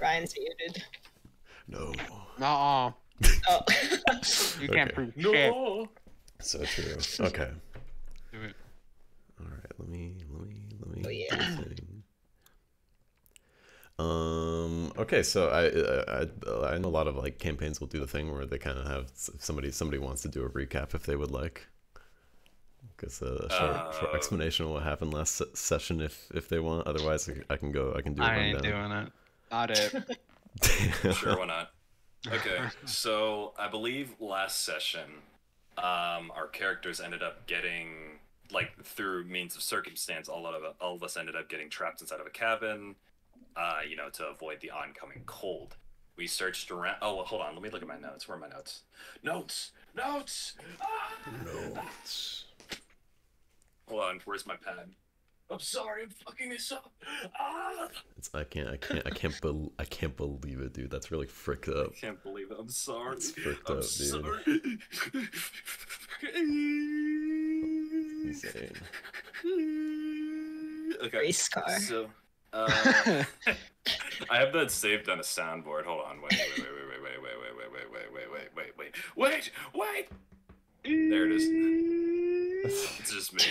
Ryan's muted. No. No, Oh. you can't Okay. prove shit. No. So true. Okay. Do it. All right. Let me. Let me. Let me. Oh, do yeah. Um. Okay. So I, I I know a lot of like campaigns will do the thing where they kind of have somebody somebody wants to do a recap if they would like. Because a short, short Uh, explanation of what happened last session if if they want. Otherwise, I- I can go. I can do a I ain't rundown. doing it. Not it. Sure, why not? Okay, so I believe last session, um, our characters ended up getting like through means of circumstance, all of all of us ended up getting trapped inside of a cabin, uh, you know, to avoid the oncoming cold. We searched around. Oh, well, hold on. Let me look at my notes. Where are my notes? Notes. Notes. Ah! Notes. Hold on. Where's my pad? I'm sorry. I'm fucking this up. Ah! It's, I can't. I can't. I can't. Bel I can't believe it, dude. That's really fricked up. I can't believe it. I'm sorry. It's fricked I'm up, dude. sorry. Insane. okay. Race car. So, uh, I have that saved on a soundboard. Hold on. Wait, wait, wait, wait, wait, wait, wait, wait, wait, wait, wait, wait, wait, wait, wait, wait, wait. There it is. It's just me.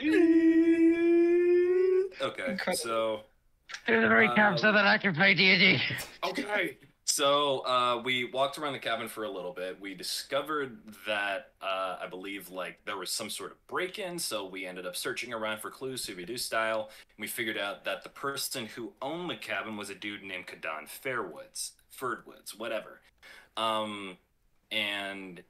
Okay. Incredible. So. Do the recap so Um, that I can play D&D. Okay. So uh, we walked around the cabin for a little bit. We discovered that uh, I believe like there was some sort of break-in, so we ended up searching around for clues, Scooby Doo style. And we figured out that the person who owned the cabin was a dude named Kadan Fairwoods, Ferdwoods, whatever. Um, and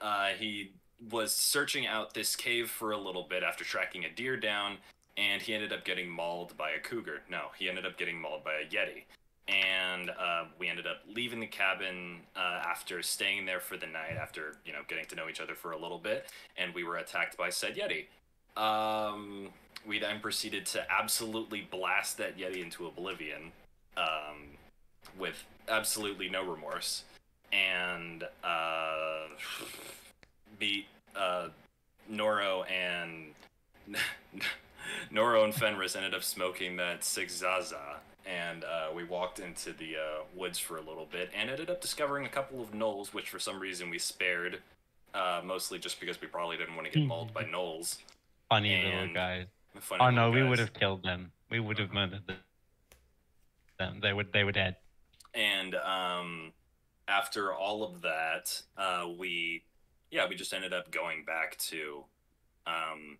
uh, he was searching out this cave for a little bit after tracking a deer down, and he ended up getting mauled by a cougar. No, he ended up getting mauled by a yeti. And uh, we ended up leaving the cabin uh, after staying there for the night after you know getting to know each other for a little bit and we were attacked by said yeti. Um, we then proceeded to absolutely blast that yeti into oblivion um, with absolutely no remorse. And uh, beat uh, noro and noro and fenris ended up smoking that six zaza and uh, we walked into the uh, woods for a little bit and ended up discovering a couple of gnolls, which for some reason we spared, uh, mostly just because we probably didn't want to get mauled by gnolls. Funny And- little guys. Funny Oh little no, we would have killed them. We would have murdered them. them. They would. They were dead. And um, after all of that, uh, we, yeah, we just ended up going back to, um,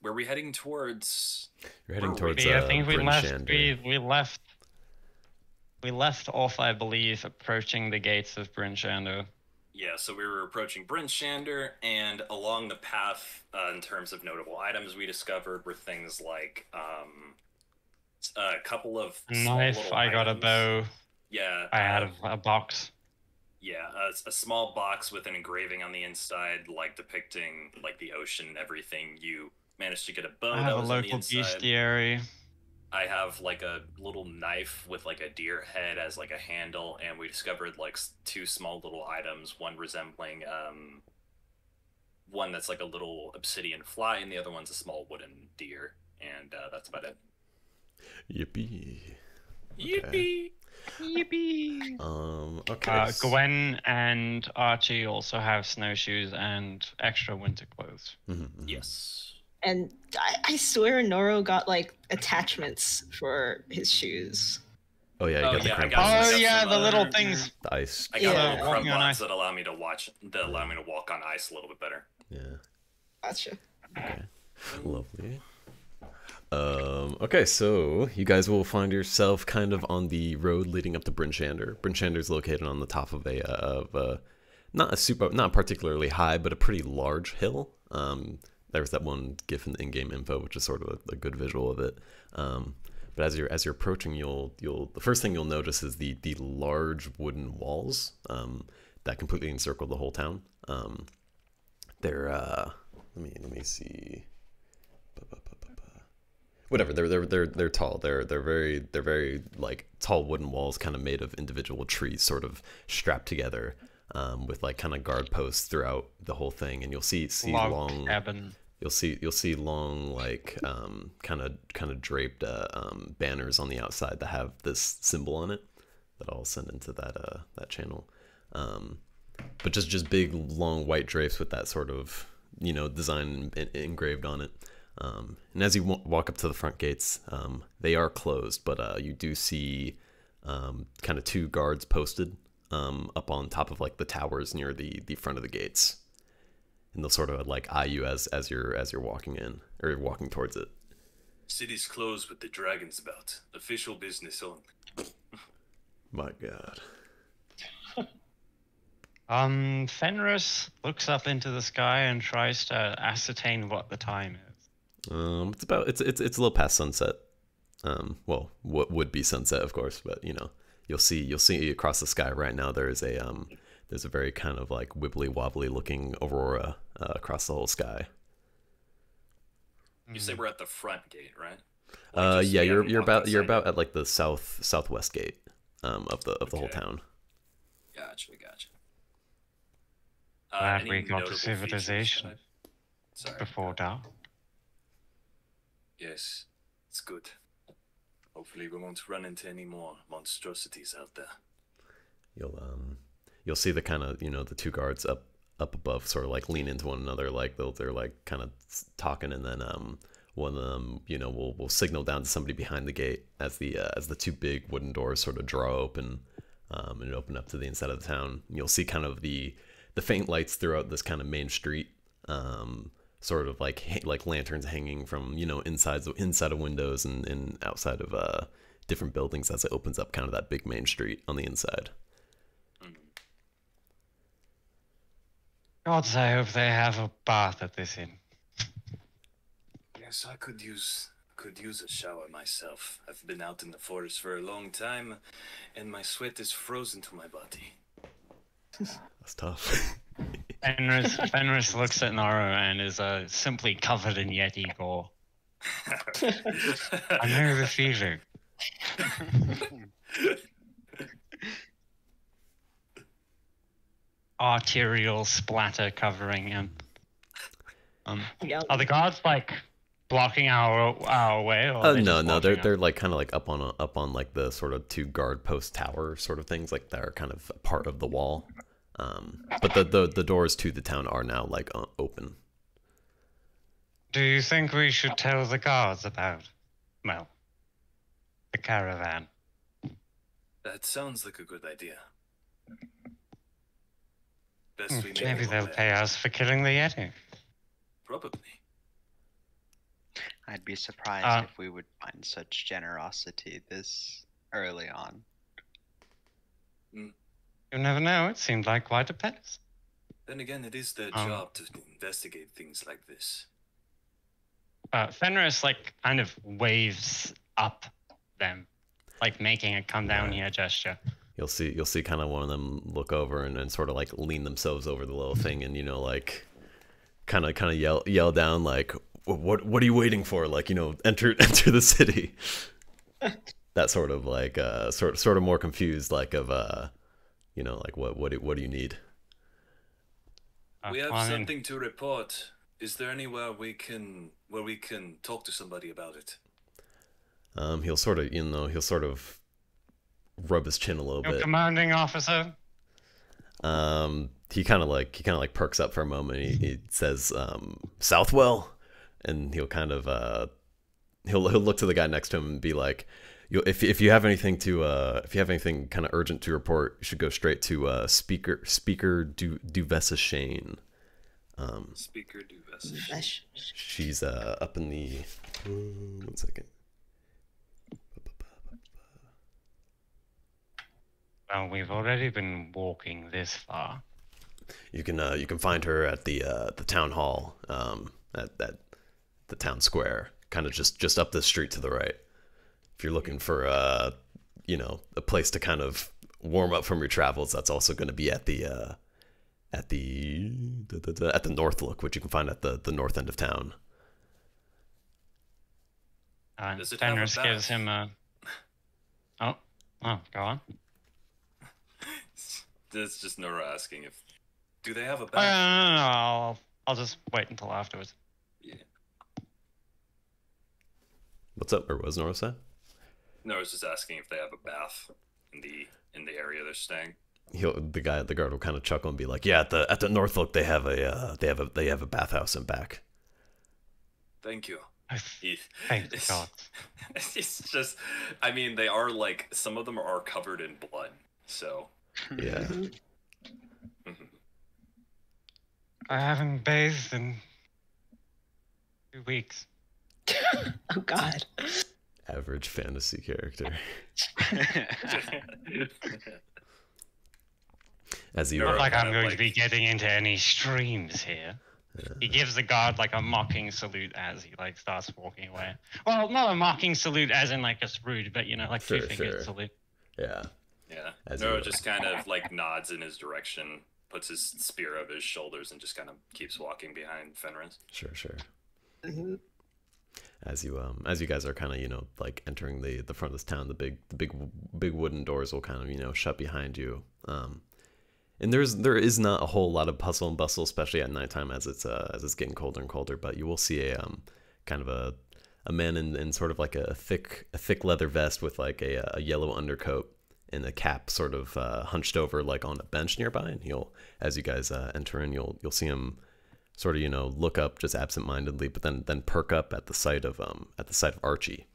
where we heading towards? You're heading Where were we? towards. Yeah, uh, I think we Bryn left. Shander. We we left. We left off, I believe, approaching the gates of Bryn Shander. Yeah, so we were approaching Bryn Shander, and along the path, uh, in terms of notable items we discovered, were things like um, a couple of A small knife. little I got a bow. Yeah, I had uh, a, a box. Yeah, a, a small box with an engraving on the inside, like depicting like the ocean and everything. You managed to get a bow I that have a was on the local inside. bestiary. I have like a little knife with like a deer head as like a handle, and we discovered like two small little items. One resembling um, one that's like a little obsidian fly, and the other one's a small wooden deer. And uh, that's about it. Yippee. Yippee! Yippee! Um. Okay. Uh, Gwen and Archie also have snowshoes and extra winter clothes. mhm, mhm. Yes. And I, I swear Noro got like attachments for his shoes. Oh yeah, you Oh, got the yeah, I cramp. got Oh some- yeah, some the little other- things. The ice. I got Yeah. little crampons ice. that allow me to watch that allow me to walk on ice a little bit better. Yeah. Gotcha. Okay. Lovely. Um, okay, so you guys will find yourself kind of on the road leading up to. Bryn Shander is located on the top of a uh, of a not a super not particularly high, but a pretty large hill. Um, there's that one GIF in the in-game info, which is sort of a, a good visual of it. Um, but as you're as you're approaching, you'll you'll the first thing you'll notice is the the large wooden walls um, that completely encircle the whole town. Um, they're uh, let me let me see. Ba-ba-ba-ba-ba. Whatever, they're they're they're they're tall. They're they're very they're very like tall wooden walls, kind of made of individual trees, sort of strapped together, um, with like kind of guard posts throughout the whole thing. And you'll see see Log long cabin. You'll see you'll see long like um kind of kind of draped uh, um, banners on the outside that have this symbol on it that I'll send into that uh that channel. Um, but just just big long white drapes with that sort of you know design en- engraved on it. Um, and as you wa- walk up to the front gates, um, they are closed, but uh, you do see um, kind of two guards posted um, up on top of like the towers near the the front of the gates, and they'll sort of like eye you as as you're as you're walking in or walking towards it. City's closed with the dragons about. Official business only. My God. Um, Fenris looks up into the sky and tries to ascertain what the time is. Um, it's about it's it's it's a little past sunset. Um, well, what would be sunset, of course, but you know, you'll see you'll see across the sky right now. There is a um, there's a very kind of like wibbly wobbly looking aurora uh, across the whole sky. You say we're at the front gate, right? Like, Uh, yeah, you're you're about you're about at like the south southwest gate um of the of the whole town. Gotcha, gotcha. Uh, Glad we got to civilization Sorry. before dark. Yes, it's good. Hopefully, we won't run into any more monstrosities out there. You'll um you'll see the kind of you know the two guards up up above sort of like lean into one another like they'll they're like kind of talking and then um one of them you know will will signal down to somebody behind the gate as the uh, as the two big wooden doors sort of draw open um, and open up to the inside of the town. You'll see kind of the the faint lights throughout this kind of main street, um, sort of like ha- like lanterns hanging from you know inside inside of windows and, and outside of uh, different buildings as it opens up kind of that big main street on the inside. Gods, I hope they have a bath at this inn. Yes, I could use could use a shower myself. I've been out in the forest for a long time, and my sweat is frozen to my body. That's tough. Fenris, Fenris looks at Naro and is uh, simply covered in Yeti gore. I know the feeling. Arterial splatter covering him. Um, Yeah. are the guards like blocking our our way? Or Uh, no, no, they're watching us? they're like kind of like up on a, up on like the sort of two guard post tower sort of things, like they're kind of part of the wall. Um, but the, the the doors to the town are now like uh, open. Do you think we should tell the guards about, well, the caravan? that sounds like a good idea. Best we Hmm, Maybe them they'll aware. pay us for killing the Yeti. Probably. I'd be surprised Uh, if we would find such generosity this early on. You never know. It seemed like quite a palace. Then again, it is their Um, job to investigate things like this. Uh, Fenris like kind of waves up them, like making a come down here gesture. You'll see you'll see kind of one of them look over and, and sort of like lean themselves over the little thing and you know like kind of kind of yell yell down like what what are you waiting for like you know enter enter the city that sort of like uh sort sort of more confused like of uh you know like what what do, what do you need Uh, we have I mean, something to report. Is there anywhere we can where we can talk to somebody about it? um he'll sort of you know he'll sort of rub his chin a little Your bit commanding officer. um he kind of like he kind of like perks up for a moment he, he says um southwell and he'll kind of uh he'll he'll look to the guy next to him and be like you if if you have anything to uh if you have anything kind of urgent to report you should go straight to uh speaker speaker du duvessa shane um Speaker Duvess. Ash- she's uh up in the um, one second Well, we've already been walking this far. you can uh you can find her at the uh the town hall um at at the town square kind of just just up the street to the right if you're looking for uh you know a place to kind of warm up from your travels that's also going to be at the uh at the, the, the, the at the Northlook which you can find at the the north end of town Uh, Does it Fenris gives him a. Oh, oh, go on. That's just Nora asking if do they have a Oh, no, no, no, no, I'll, I'll just wait until afterwards. Yeah. What's up? Or what was Nora say? No, I was just asking if they have a bath in the in the area they're staying. He'll the guy the guard will kind of chuckle and be like, "Yeah, at the at the Northlook they have a uh, they have a they have a bathhouse in back." Thank you. He- Thank it's, God. it's just, I mean, they are like some of them are covered in blood. So Yeah. Mhm. mhm. I haven't bathed in two weeks. Oh God. Average fantasy character. As you No, are, Not like I'm going like- to be getting into any streams here. He gives the guard like a mocking salute as he like starts walking away. Well, not a mocking salute as in like it's rude, but you know, like Sure, two fingered sure. salute. yeah, yeah. As Nora you- just kind of like nods in his direction, puts his spear over his shoulders, and just kind of keeps walking behind Fenris. sure, sure. As you um as you guys are kind of you know like entering the the front of this town, the big the big big wooden doors will kind of you know shut behind you. Um, and there's there is not a whole lot of hustle and bustle, especially at nighttime as it's uh as it's getting colder and colder. But you will see a um kind of a a man in, in sort of like a thick a thick leather vest with like a, a yellow undercoat and a cap sort of uh, hunched over like on a bench nearby and he'll as you guys uh, enter in you'll you'll see him sort of you know look up just absentmindedly but then then perk up at the sight of um at the sight of Archie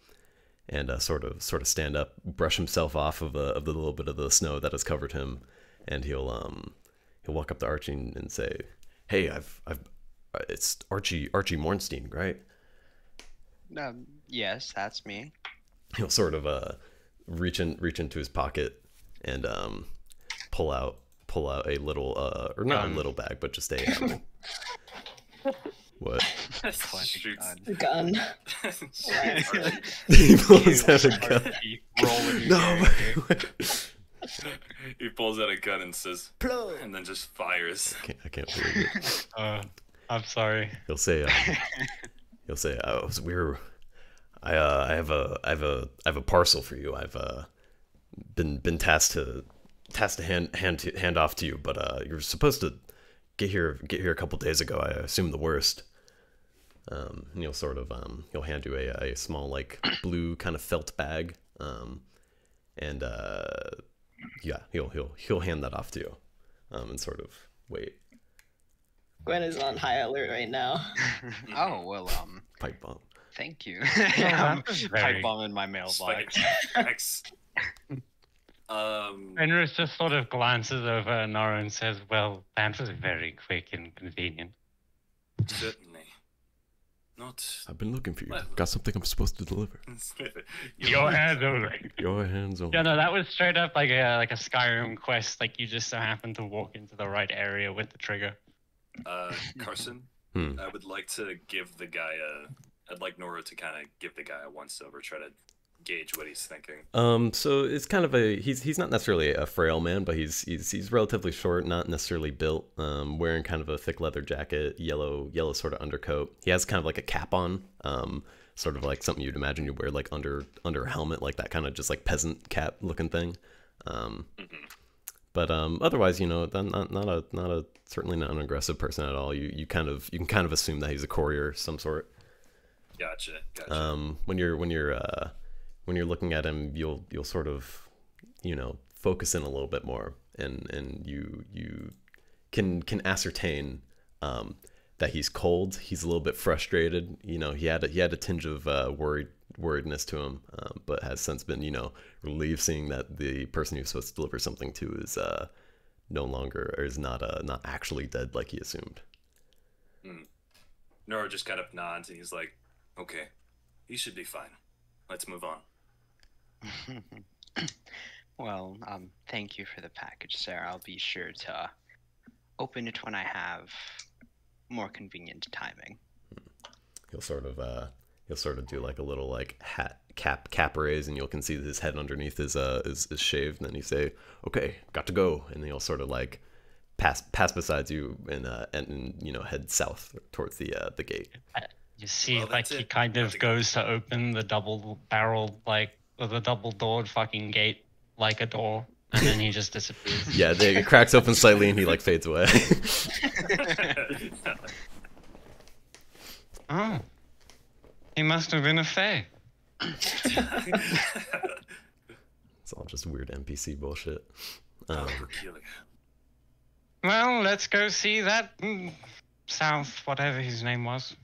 and uh, sort of sort of stand up brush himself off of, uh, of the little bit of the snow that has covered him and he'll um he'll walk up to Archie and, and say hey I've I've uh, it's Archie Archie Mornstein right um, yes, that's me. he'll sort of uh reach in reach into his pocket and um pull out pull out a little uh or not Gun. a little bag but just a what? Shoots- A gun. He pulls out a gun. Roll with your no character. he pulls out a gun and says, and then just fires. I can't, I can't believe it. Uh, I'm sorry. he'll say um, he'll say I was we were I uh I have a I have a I have a parcel for you. I've uh been been tasked to tasked to hand hand to, hand off to you but uh you're supposed to get here get here a couple days ago I assume the worst um and he'll sort of um he'll hand you a, a small like blue kind of felt bag um and uh yeah he'll he'll he'll hand that off to you um and sort of wait Gwen is on high alert right now. oh well, um, pipe bomb thank you. that um, was pipe bomb in my mailbox. Spike tracks. Um, Fenris just sort of glances over at Nora and says, Well, that was very quick and convenient. certainly. Not. I've been looking for you. Well- Got something I'm supposed to deliver. Your hands only. Your hands on. Yeah, no, that was straight up like a like a Skyrim quest. Like you just so happened to walk into the right area with the trigger. Uh, Carson, Hmm. I would like to give the guy a. I'd like Nora to kind of give the guy a once over, try to gauge what he's thinking. Um, so it's kind of a he's he's not necessarily a frail man, but he's he's he's relatively short, not necessarily built. Um, wearing kind of a thick leather jacket, yellow yellow sort of undercoat. He has kind of like a cap on. Um, sort of like something you'd imagine you wear like under under a helmet, like that kind of just like peasant cap looking thing. Um, Mhm. but um, otherwise, you know, not not a not a certainly not an aggressive person at all. You you kind of you can kind of assume that he's a courier of some sort. Gotcha. Gotcha. um, when you're when you're uh, when you're looking at him, you'll you'll sort of you know focus in a little bit more, and and you you can can ascertain um, that he's cold. He's a little bit frustrated. You know, he had a, he had a tinge of uh, worried worriedness to him, um, but has since been you know relieved seeing that the person he was supposed to deliver something to is uh, no longer or is not uh, not actually dead like he assumed. Nora just kind of nods and he's like, "Okay, he should be fine. Let's move on." well, um, thank you for the package, Sarah. I'll be sure to open it when I have more convenient timing. he'll sort of uh he'll sort of do like a little like hat cap cap raise and you'll can see that his head underneath is uh is, is shaved and then you say okay got to go and then he'll sort of like pass pass beside you and uh and, and you know head south towards the uh the gate You see, Well, like that's he it. kind of goes to open the double barreled like or a double doored fucking gate like a door, and then he just disappears. yeah they, it cracks open slightly and he like fades away Oh, he must have been a fae. It's all just weird NPC bullshit. Um, Well, let's go see that mm, South, whatever his name was.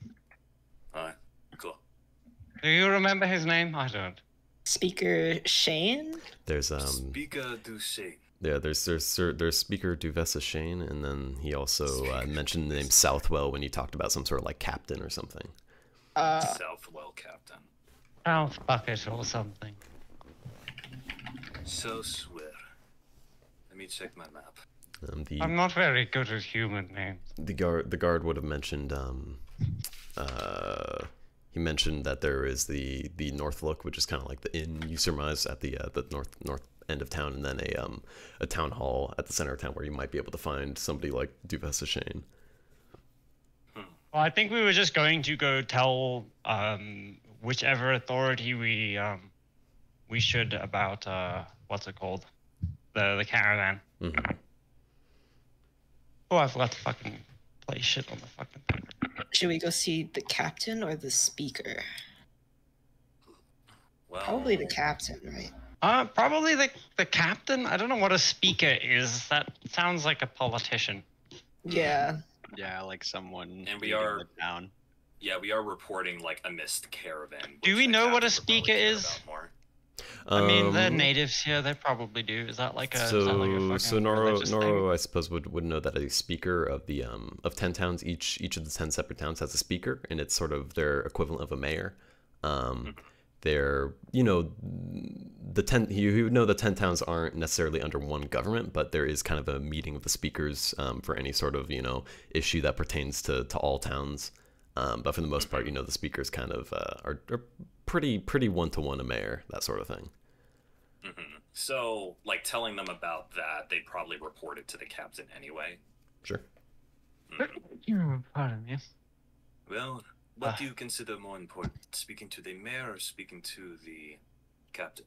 Alright, cool. Do you remember his name? I don't. Speaker Shane? there's um Speaker du Shane. yeah there's there's there's Speaker Duvessa Shane, and then he also uh, mentioned the name Southwell when you talked about some sort of like captain or something. Uh, Southwell Captain. South Bucket or something. So swear. Let me check my map. Um, the I'm not very good at human names. the guard the guard would have mentioned um uh he mentioned that there is the the Northlook which is kind of like the inn you surmise at the uh, the north north end of town and then a um a town hall at the center of town where you might be able to find somebody like Duvessa Shane. Well, I think we were just going to go tell um, whichever authority we um, we should about uh, what's it called, the the caravan. Mhm. Oh, I forgot to fucking play shit on the fucking thing. should we go see the captain or the speaker? Well, Probably the captain, right? Uh, probably the the captain. I don't know what a speaker is. That sounds like a politician. Yeah. Yeah, like someone. And we are- the town. Yeah, we are reporting like a missed caravan. Do we know what a captain would probably speaker is? about more. I mean, the Um, natives here, they probably do. Is that like a is so like a so Noro? Noro I suppose would, would know that a speaker of the um of ten towns each each of the ten separate towns has a speaker and it's sort of their equivalent of a mayor. Um, they're you know the ten you, you know the ten towns aren't necessarily under one government, but there is kind of a meeting of the speakers um, for any sort of you know issue that pertains to to all towns. Um, but for the most part, you know the speakers kind of uh, are, are pretty pretty one to one a mayor that sort of thing. Mhm. So, like telling them about that, they'd probably report it to the captain anyway. Sure. Mhm. Pardon me. Well, what Ah. do you consider more important, speaking to the mayor or speaking to the captain?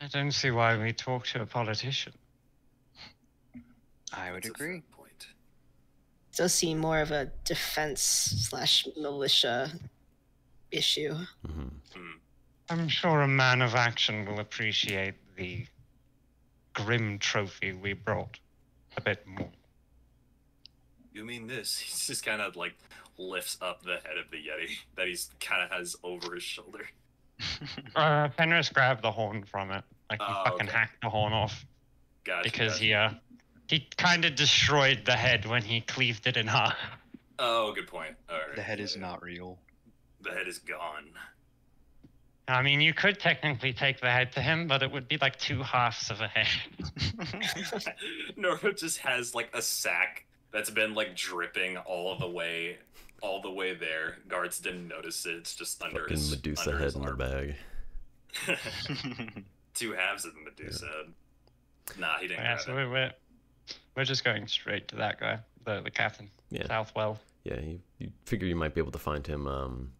I don't see why we talk to a politician. I would That's agree. Point. does seem more of a defense slash militia issue. hmm Hmm. I'm sure a man of action will appreciate the grim trophy we brought a bit more. You mean this? He just kind of like lifts up the head of the Yeti that he's kind of has over his shoulder. Uh, Fenris grabbed the horn from it. Like he Oh, fucking okay. hacked the horn off Gotcha. because gotcha. he uh he kind of destroyed the head when he cleaved it in half. Oh, good point. All right. the head is not real. The head is gone. I mean, you could technically take the head to him, but it would be like two halves of a head. Noro just has like a sack that's been like dripping all the way, all the way there. Guards didn't notice it. It's just under Fucking his Medusa under head his in the bag. Two halves of the Medusa head. Nah, he didn't. yeah, grab so it. we're, we're we're just going straight to that guy, the the captain, Yeah. Southwell. Yeah, you, you figure you might be able to find him um,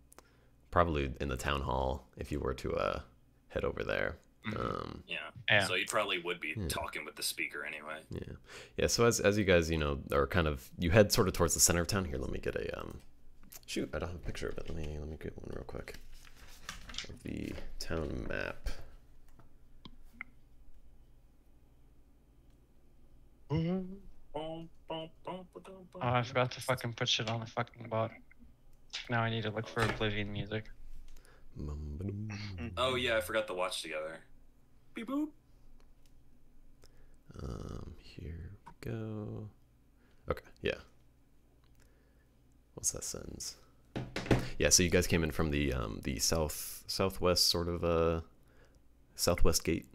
probably in the town hall if you were to uh, head over there. Mhm. Um, Yeah. Yeah. So you probably would be Yeah. talking with the speaker anyway. yeah, yeah. So as as you guys you know are kind of you head sort of towards the center of town. Here, let me get a um, shoot. I don't have a picture of it. Let me let me get one real quick. The town map. Oh, I forgot to fucking put shit on the fucking bot. Now I need to look for Oblivion music. Oh yeah, I forgot to watch together. Beep boop. Um, here we go. Okay, yeah. What's that sentence? Yeah, so you guys came in from the um the south southwest sort of uh southwest gate.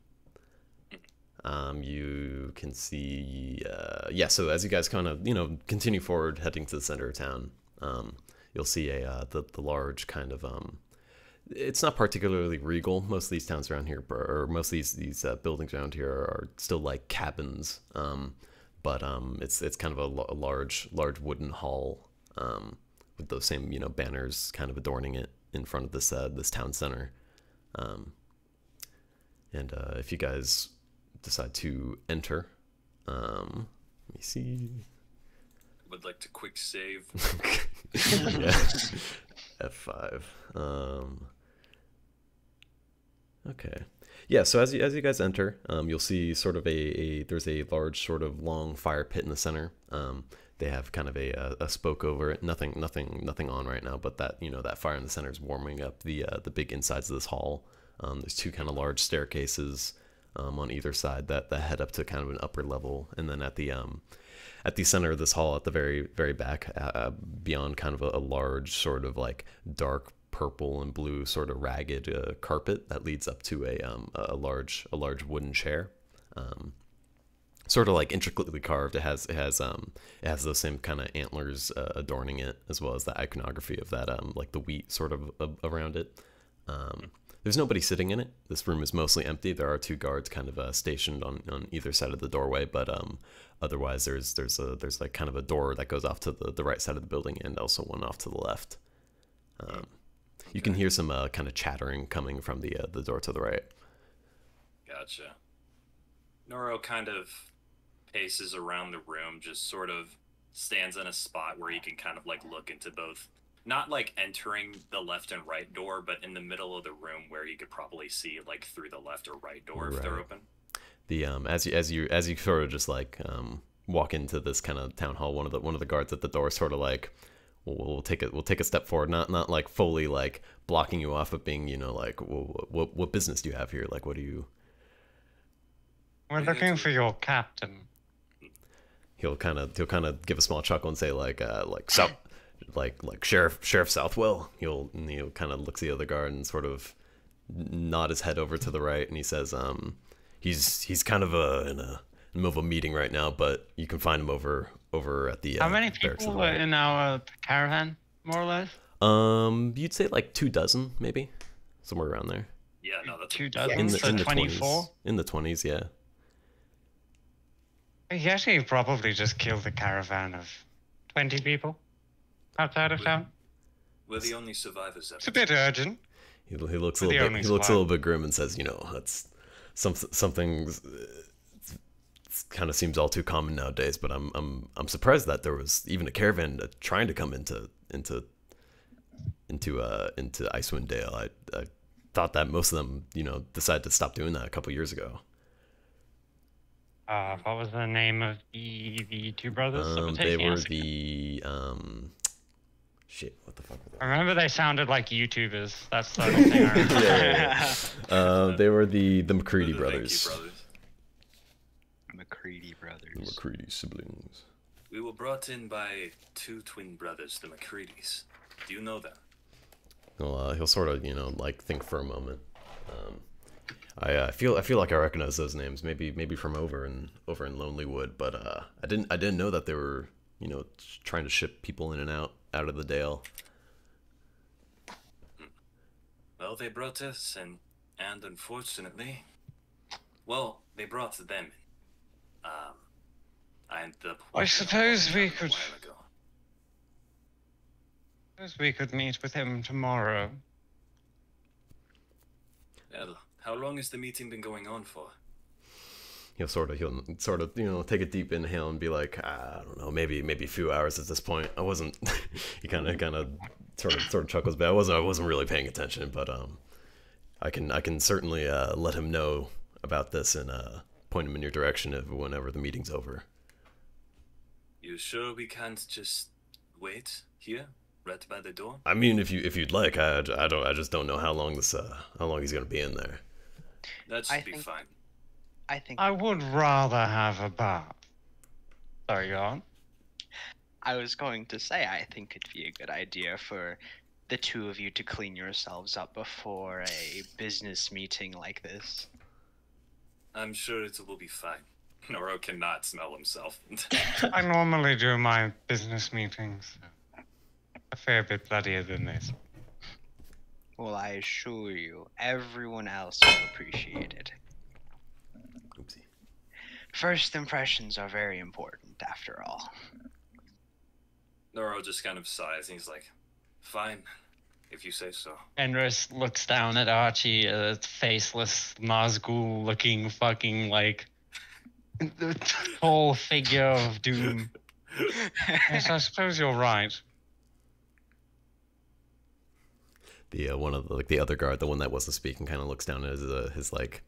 Um, you can see uh yeah, so as you guys kind of, you know, continue forward heading to the center of town, um you'll see a uh the, the large kind of um it's not particularly regal. Most of these towns around here, or most of these these uh, buildings around here, are still like cabins. Um, but um, it's it's kind of a, a large large wooden hall um, with those same you know banners kind of adorning it in front of this uh, this town center. And uh, if you guys decide to enter, um, let me see. Would like to quick save. F5. Um, Okay. Yeah, so as you, as you guys enter, um, you'll see sort of a, a there's a large sort of long fire pit in the center. Um, they have kind of a, a, a spoke over it. Nothing nothing nothing on right now, but that you know that fire in the center is warming up the uh, the big insides of this hall. Um, there's two kind of large staircases um, on either side that, that head up to kind of an upper level, and then at the um, at the center of this hall, at the very very back, uh, beyond kind of a, a large sort of like dark purple and blue sort of ragged uh, carpet that leads up to a um, a large a large wooden chair. Um, sort of like intricately carved. It has it has um it has those same kind of antlers uh, adorning it, as well as the iconography of that um like the wheat sort of uh, around it. Um, there's nobody sitting in it. This room is mostly empty. There are two guards kind of uh, stationed on, on either side of the doorway, but um, otherwise there's there's a there's like kind of a door that goes off to the, the right side of the building and also one off to the left. Um, you can hear some uh, kind of chattering coming from the uh, the door to the right. Gotcha. Noro kind of paces around the room, just sort of stands in a spot where he can kind of like look into both not like entering the left and right door, but in the middle of the room where you could probably see like through the left or right door if they're open. the um as you as you as you sort of just like um walk into this kind of town hall one of the one of the guards at the door sort of like we'll, we'll take it we'll take a step forward not not like fully like blocking you off but being you know like well, what what business do you have here like what do you We're looking for your captain. he'll kind of he'll kind of give a small chuckle and say like uh like south like like sheriff sheriff southwell he'll and he'll kind of looks at the other guard and sort of nod his head over to the right and he says um he's he's kind of uh in a in the middle of a meeting right now but you can find him over over at the uh, How many barracks to the people are in our caravan, more or less? um you'd say like two dozen maybe somewhere around there. Yeah, no, that's Two dozen, in the so in the 24? 20s in the 20s yeah. He actually probably just killed a caravan of 20 people outside of town. We're the only survivors ever. It's a bit urgent. He, he looks a For the little bit. only He looks a little bit grim and says, "You know, that's some something kind of seems all too common nowadays. But I'm I'm I'm surprised that there was even a caravan uh, trying to come into into into uh into Icewind Dale. I I thought that most of them, you know, decided to stop doing that a couple years ago. Uh, what was the name of the the two brothers Um, they were the um, shit. What the fuck were I remember they sounded like YouTubers. That's the only thing I remember. Yeah, yeah, Uh, they were the the We're McCready the brothers. brothers. McCready The brothers. McCready siblings. We were brought in by two twin brothers, the McCreadys. Do you know them? He'll uh, he'll sort of you know like think for a moment. Um, I uh, feel I feel like I recognize those names. Maybe maybe from over in over in Lonelywood, but uh, I didn't I didn't know that they were you know trying to ship people in and out out of the Dale. Well, they brought us, and and unfortunately, well, they brought them. Um, I ended up. I suppose we could- while ago. Suppose we could meet with him tomorrow. Well, how long has the meeting been going on for? He'll sort of he'll sort of you know take a deep inhale and be like "Ah, I don't know maybe maybe a few hours at this point. I wasn't. he kind of kind of sort of sort of chuckles, but I wasn't I wasn't really paying attention. But um, I can I can certainly uh, let him know about this and uh, point him in your direction if whenever the meeting's over. You sure we can't just wait here, right by the door? I mean, if you if you'd like, I, I don't I just don't know how long this uh how long he's gonna be in there. That should I be think- fine. I think I would rather have a bath. Sorry, go on. I was going to say I think it'd be a good idea for the two of you to clean yourselves up before a business meeting like this. I'm sure it will be fine. Noro cannot smell himself. I normally do my business meetings a fair bit bloodier than this. Well, I assure you, everyone else will appreciate it. Oopsie. First impressions are very important, after all. Noro just kind of sighs and he's like, "Fine, if you say so." Fenris looks down at Archie, a faceless Nazgul looking fucking like the tall figure of doom. Yes, I suppose you're right. the uh, one of the, like the other guard, the one that wasn't speaking, kind of looks down at his uh, his like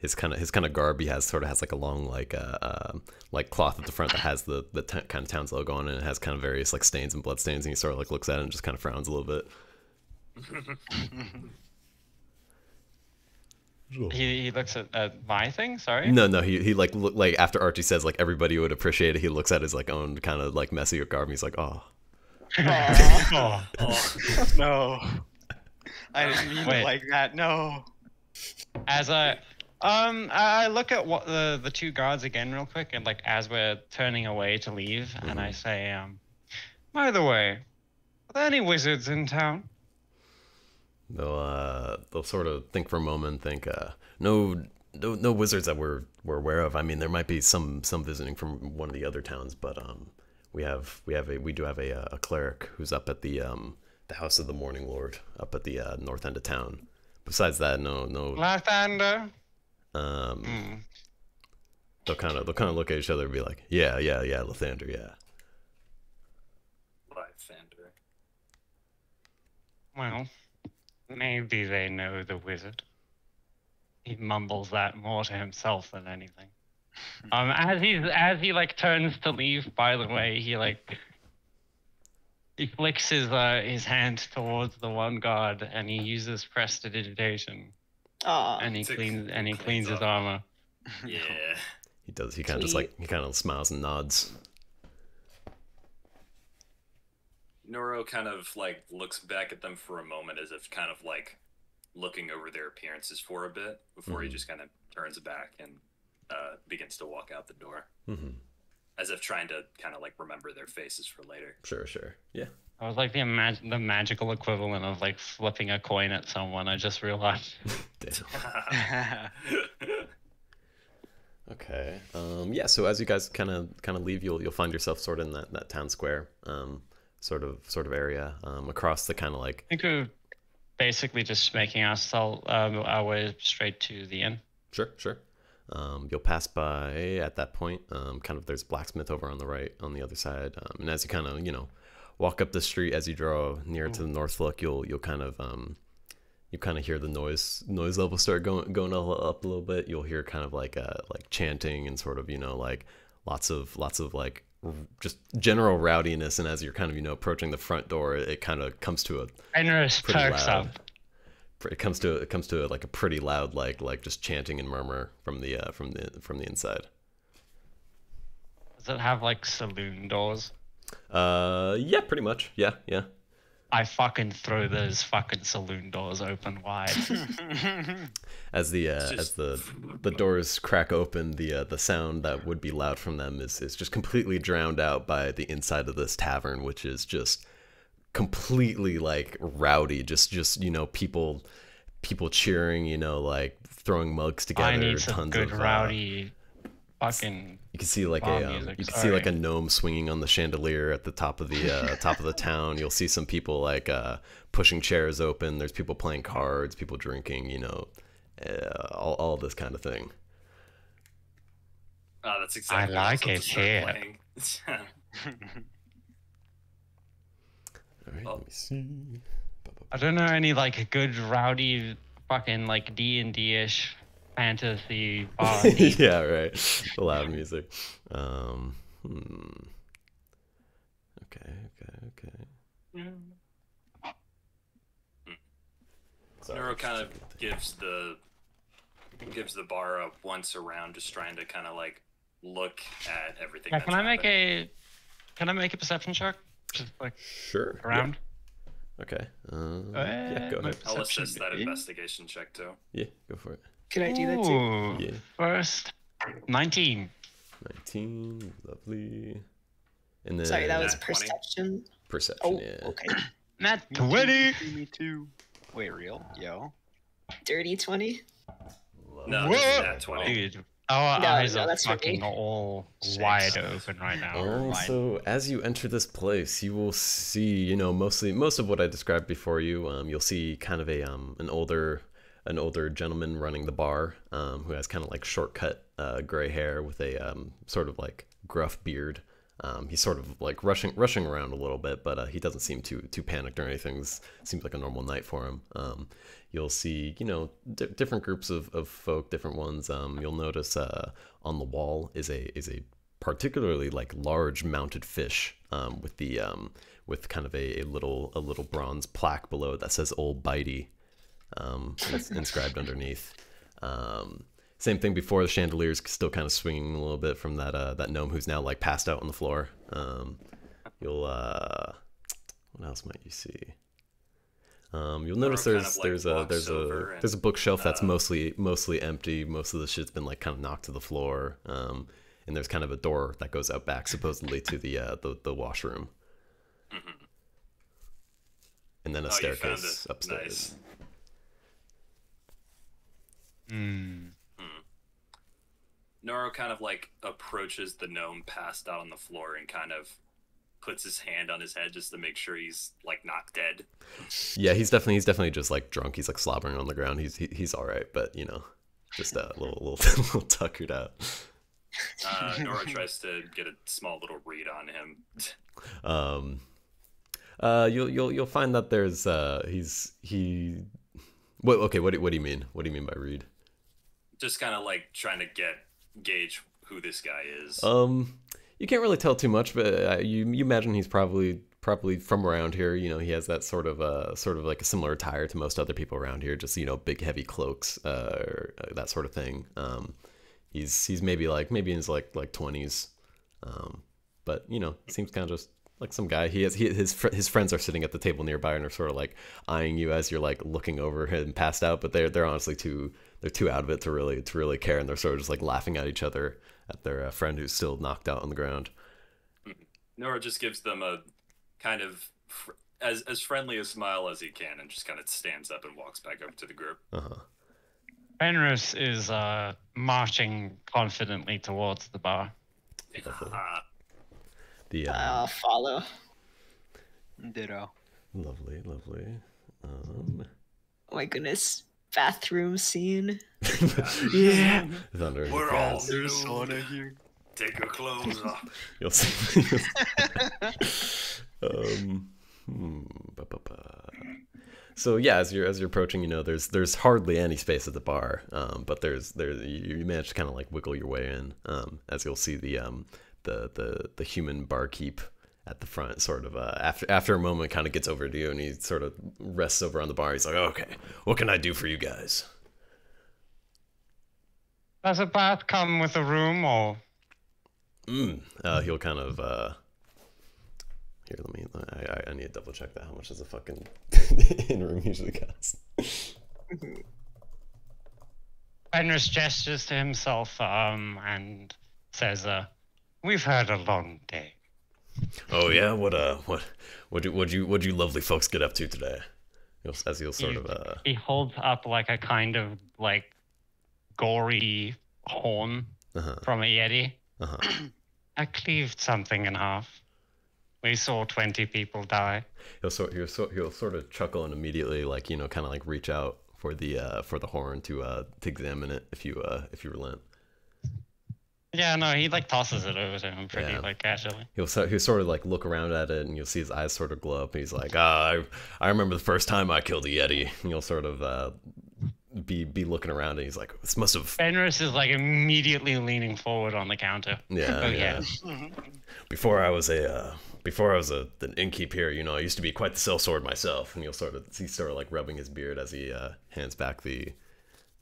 his kind of his kind of garb. He has sort of has like a long like uh, uh like cloth at the front that has the the t- kind of town's logo on it. and It has kind of various like stains and blood stains, and he sort of like looks at it and just kind of frowns a little bit. He, he looks at, at my thing. Sorry. No, no, he he like look like after Archie says like everybody would appreciate it. He looks at his like own kind of like messy garb. And he's like, oh, Oh. no. I didn't mean Wait. it like that. No. As I um I look at what the the two guards again real quick and like as we're turning away to leave and I say um by the way are there any wizards in town? they'll uh they'll sort of think for a moment, think uh no no no wizards that we're we're aware of. I mean, there might be some some visiting from one of the other towns, but um we have we have a we do have a uh, a cleric who's up at the um the house of the Morning Lord up at the uh, north end of town. Besides that, no no Lathander? Um Hmm. they'll kind of they'll kind of look at each other and be like, yeah yeah yeah, Lathander, yeah. Lythander. Well, maybe they know the wizard. He mumbles that more to himself than anything. Um, as he's as he like turns to leave, by the way, he like he flicks his uh his hand towards the one guard and he uses prestidigitation Aw. and he cleans and he cleans cleans his armor. Yeah. He does. He kind of just like he kind of smiles and nods. Noro kind of like looks back at them for a moment as if kind of like looking over their appearances for a bit before he Mhm. just kind of turns back and uh, begins to walk out the door hmm as if trying to kind of like remember their faces for later. Sure, sure. Yeah. I was like the imag- the magical equivalent of like flipping a coin at someone. I just realized. Okay. Um, yeah. So as you guys kind of kind of leave, you'll you'll find yourself sort of in that, that town square, um, sort of sort of area, um, across the kind of like I think we're basically just making ourselves um, our way straight to the inn. sure sure. Um, you'll pass by at that point. Um, kind of there's blacksmith over on the right on the other side, um, and as you kind of you know walk up the street as you draw near to the Northlook, you'll you'll kind of um, you kind of hear the noise noise level start going going up, a little bit. You'll hear kind of like uh like chanting and sort of you know like lots of lots of like just general rowdiness. And as you're kind of you know approaching the front door, it, it kind of comes to a perks loud. up. It comes to it comes to like a pretty loud like like just chanting and murmur from the uh, from the from the inside. Does it have like saloon doors? Uh, yeah, pretty much. Yeah, yeah. I fucking throw those fucking saloon doors open wide. As the uh, It's as the the doors crack open, the uh, the sound that would be loud from them is is just completely drowned out by the inside of this tavern, which is just completely like rowdy. Just just you know people people cheering, you know, like throwing mugs together. I need some tons good of uh, rowdy fucking. You can see like a um, you can see like a gnome swinging on the chandelier at the top of the uh, top of the town. You'll see some people like uh, pushing chairs open. There's people playing cards, people drinking. You know, uh, all all this kind of thing. Oh, that's exactly. I what like supposed it to start here. playing. All right, Oh. let me see. I don't know any like good rowdy fucking like D and D ish fantasy bar. yeah, right. The loud music. Um, hmm. Okay, okay, okay. Sorry, Nero kind of just checking the thing. gives the gives the bar up once around, just trying to kind of like look at everything. Yeah, can I make happening. a can I make a perception check? Just like Sure. yeah. around. Okay. Um, yeah, Uh, go ahead. I'll perception assist that investigation check too. Yeah, go for it. Can I do that too? Ooh, Yeah. First, nineteen. 19, lovely. And then Sorry, that was Nat 20. perception. perception, Oh, yeah. okay. Not Me too, twenty. Me too. Wait, real? Yo. Dirty 20. No, What? this is nat twenty. Dude, our No, eyes no, are fucking all Six. wide open right now. Uh, Fine. so as you enter this place, you will see, you know, mostly most of what I described before you. Um, you'll see kind of a um an older an older gentleman running the bar, um, who has kind of like shortcut uh, gray hair with a um sort of like gruff beard. Um, he's sort of like rushing rushing around a little bit, but uh, he doesn't seem too too panicked or anything. This seems like a normal night for him. Um, you'll see, you know, di different groups of, of folk, different ones. Um, you'll notice uh, on the wall is a is a particularly like large mounted fish um, with the um, with kind of a, a little a little bronze plaque below that says "Old Bitey" um, ins- inscribed underneath. Um, same thing before the chandelier's still kind of swinging a little bit from that uh, that gnome who's now like passed out on the floor. Um, you'll uh, what else might you see? Um, you'll notice kind there's of, like, there's a there's a and, there's a bookshelf that's uh, mostly mostly empty. Most of the shit's been like kind of knocked to the floor. Um, and there's kind of a door that goes out back, supposedly to the uh, the the washroom, and then a Oh, staircase upstairs. Nice. Hmm. Noro kind of like approaches the gnome passed out on the floor and kind of puts his hand on his head just to make sure he's like not dead. Yeah, he's definitely he's definitely just like drunk. He's like slobbering on the ground. He's he, he's all right, but you know, just uh, a little little little tuckered out. Uh, Noro tries to get a small little read on him. Um, uh, you'll you'll you'll find that there's uh he's he. What okay? What do, what do you mean? What do you mean by read? Just kind of like trying to get gauge who this guy is. Um, you can't really tell too much, but uh, you you imagine he's probably probably from around here. You know, he has that sort of uh sort of like a similar attire to most other people around here. Just you know, big heavy cloaks, uh, or, uh that sort of thing. Um, he's he's maybe like maybe in his like like twenties, um, but you know, seems kind of just like some guy. He has he, his fr- his friends are sitting at the table nearby and are sort of like eyeing you as you're like looking over him passed out, but they're they're honestly too they're too out of it to really to really care, and they're sort of just like laughing at each other at their uh, friend who's still knocked out on the ground. Noro just gives them a kind of fr- as as friendly a smile as he can, and just kind of stands up and walks back up to the group. Uh huh. Fenris is uh, marching confidently towards the bar. Ah, The um, I'll follow. Ditto. lovely, lovely. Um, Oh my goodness. Bathroom scene. yeah, thunder. We're all clouds. nude. here. Take your clothes off. You'll see. um, hmm, ba, ba, ba. So yeah, as you're as you're approaching, you know, there's there's hardly any space at the bar, um, but there's there you, you manage to kind of like wiggle your way in, um, as you'll see the um the the the human barkeep at the front, sort of uh, after after a moment, kind of gets over to you and he sort of rests over on the bar. He's like, okay, what can I do for you guys? Does a bath come with a room or Mm. Uh, he'll kind of uh, here. Let me. I, I- I need to double check that. How much does a fucking in room usually cost? Fenris gestures to himself um, and says, uh, "We've had a long day." Oh yeah. What uh what what you what you what you lovely folks get up to today? You'll, as he'll sort of uh He holds up like a kind of like gory horn uh-huh, from a yeti. uh-huh. I cleaved something in half. We saw twenty people die. he'll sort he'll sort he'll sort of chuckle and immediately like you know kind of like reach out for the uh for the horn to uh to examine it if you uh if you relent. Yeah, no, he like tosses it over to him pretty Yeah. like casually. He'll he'll sort of like look around at it, and you'll see his eyes sort of glow up. And he's like, "Ah, I I remember the first time I killed a yeti." And you'll sort of uh, be be looking around, and he's like, "This must have Fenris is like immediately leaning forward on the counter. yeah Oh, yeah." yeah. Before I was a uh, before I was a an innkeep here, you know, I used to be quite the sellsword myself. And you'll sort of he's sort of like rubbing his beard as he uh, hands back the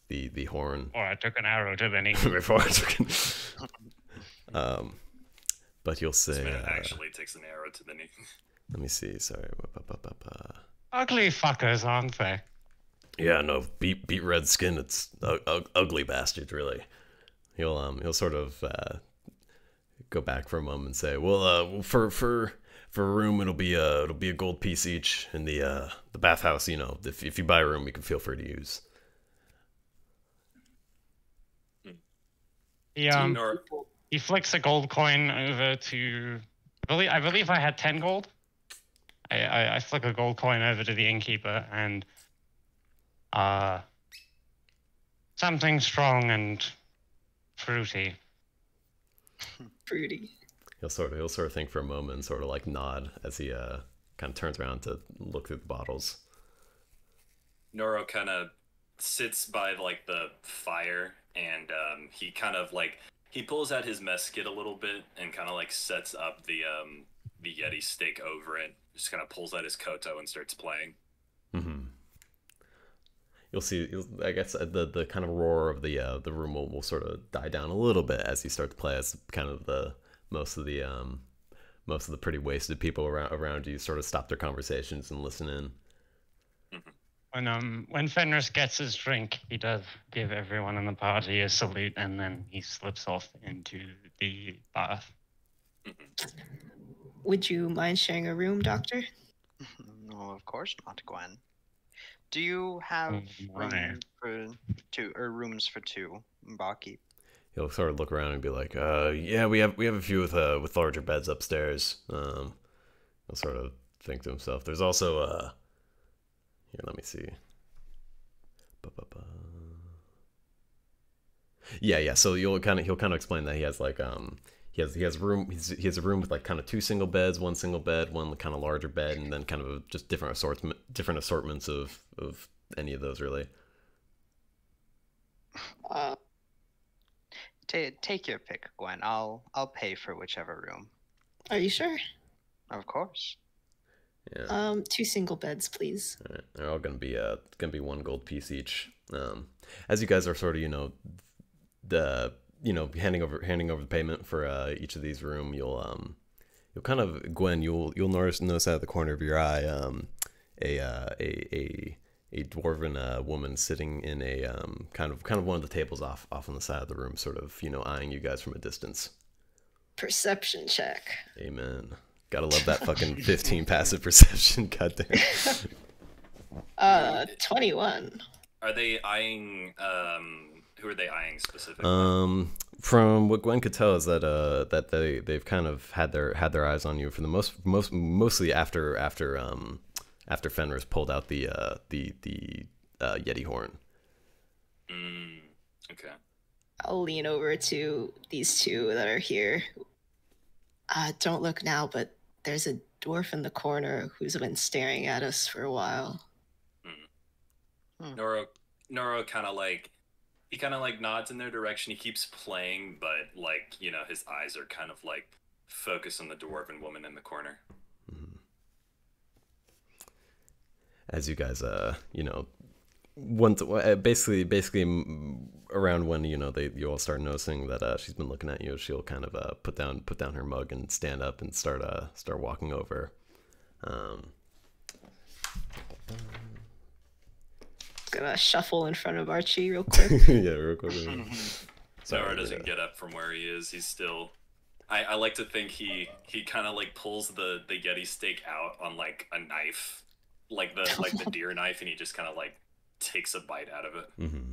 the the horn Or I took an arrow to the knee. before I took it. Um, but you'll say, Man uh, actually takes an arrow to the knee. let me see. Sorry. Ugly fuckers, aren't they? Yeah, no, beat beat red skin. It's u- u- ugly bastards, really. He'll um he'll sort of uh, go back for a moment and say, well, uh, for for for a room, it'll be a it'll be a gold piece each in the uh the bathhouse. You know, if if you buy a room, you can feel free to use. He um Nor- he flicks a gold coin over to I believe I believe I had ten gold. I, I, I flick a gold coin over to the innkeeper and uh something strong and fruity. Fruity. he'll sort of he'll sort of think for a moment and sort of like nod as he uh kind of turns around to look through the bottles. Noro kind of sits by like the fire and um, he kind of like he pulls out his mess kit a little bit and kind of like sets up the um, the Yeti stick over it. Just kind of pulls out his koto and starts playing. Mm-hmm. You'll see. I guess uh, the the kind of roar of the uh, the room will, will sort of die down a little bit as you start to play. As kind of the most of the um, most of the pretty wasted people around around you sort of stop their conversations and listen in. When um when Fenris gets his drink, he does give everyone in the party a salute, and then he slips off into the bath. Would you mind sharing a room, Doctor? No, of course not, Gwen. Do you have Mm, room for two or rooms for two, Baki? He'll sort of look around and be like, uh, "Yeah, we have we have a few with uh with larger beds upstairs." Um, he'll sort of think to himself. There's also uh, here, let me see. Ba-ba-ba. Yeah, yeah. So you'll kind of he'll kind of explain that he has like um he has he has room he's, he has a room with like kind of two single beds, one single bed, one kind of larger bed, and then kind of just different assortment different assortments of of any of those really. Uh, Ta take your pick, Gwen. I'll I'll pay for whichever room. are you sure? Of course. Yeah. Um, two single beds, please. All right. They're all gonna be uh gonna be one gold piece each. Um, as you guys are sort of you know, the you know handing over handing over the payment for uh each of these room, you'll um you'll kind of Gwen, you'll you'll notice notice out of the corner of your eye um a uh, a a a dwarven uh, woman sitting in a um kind of kind of one of the tables off off on the side of the room, sort of you know eyeing you guys from a distance. Perception check. Amen. Gotta love that fucking 15 passive perception. Goddamn. Uh, 21. Are they eyeing? Um, who are they eyeing specifically? Um, from what Gwen could tell is that uh that they they've kind of had their had their eyes on you for the most most mostly after after um after Fenris pulled out the uh the the uh, Yeti horn. Mm, okay. I'll lean over to these two that are here. Uh, don't look now, but there's a dwarf in the corner who's been staring at us for a while. Noro, Noro kind of like he kind of like nods in their direction. He keeps playing, but like you know, his eyes are kind of like focused on the dwarven woman in the corner. As you guys uh you know once uh, basically basically mm, around when you know they you all start noticing that uh she's been looking at you, she'll kind of uh put down put down her mug and stand up and start uh start walking over. Um. Gonna shuffle in front of Archie real quick. yeah, real quick. Noro doesn't get up from where he is. He's still. I, I like to think he he kind of like pulls the the yeti steak out on like a knife, like the like the deer knife, and he just kind of like takes a bite out of it. Mm-hmm.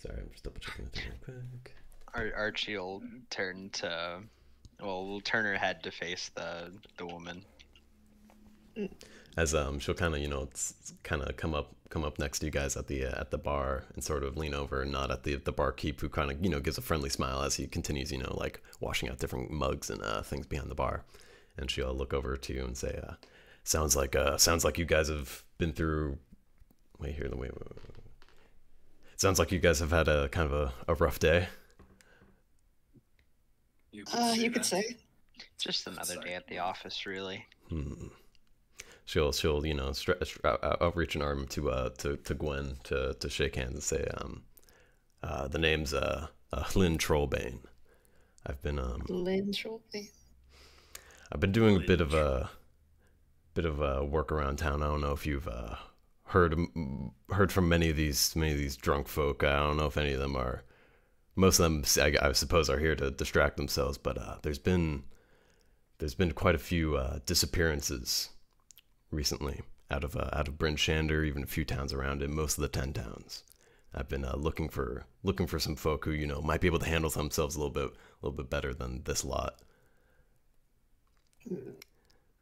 Sorry, I'm just double checking the thing real quick. Ar- Archie will turn to, well, will turn her head to face the the woman. As um, she'll kind of you know kind of come up come up next to you guys at the uh, at the bar and sort of lean over and nod at the the barkeep who kind of you know gives a friendly smile as he continues you know like washing out different mugs and uh, things behind the bar, and she'll look over to you and say, uh, "Sounds like uh, sounds like you guys have been through." Wait here, wait, wait, wait. Wait. Sounds like you guys have had a kind of a, a rough day. You could Uh, say you could that. say. Just another Sorry. day at the office, really. Hmm. She'll she'll you know stretch out, out, outreach an arm to uh to, to Gwen to, to shake hands and say um uh the name's uh, uh Hlin Trollbane. I've been um Hlin Trollbane. I've been doing a bit of a bit of a work around town. I don't know if you've uh, heard heard from many of these many of these drunk folk. I don't know if any of them are. Most of them, I, I suppose, are here to distract themselves. But uh, there's been there's been quite a few uh, disappearances recently out of uh, out of Bryn Shander, even a few towns around it. Most of the ten towns. I've been uh, looking for looking for some folk who you know might be able to handle themselves a little bit a little bit better than this lot.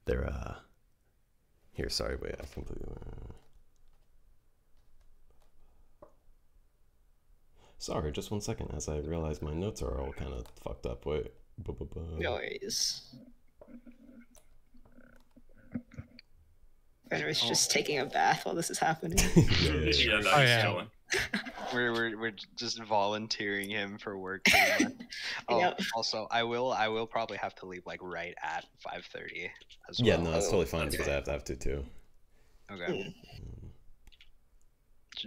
They're uh here. Sorry, wait. I completely. Sorry, just one second. As I realize my notes are all kind of fucked up. Wait. No worries. Fenrir's just taking a bath while this is happening. Yeah, yeah, yeah. Yeah, no, Oh, he's yeah. chilling. We're, we're we're just volunteering him for work. oh, Yep. also, I will I will probably have to leave like right at five thirty as well. Yeah, well. no, that's Oh, totally fine that's because I have to have to too. Okay. Mm.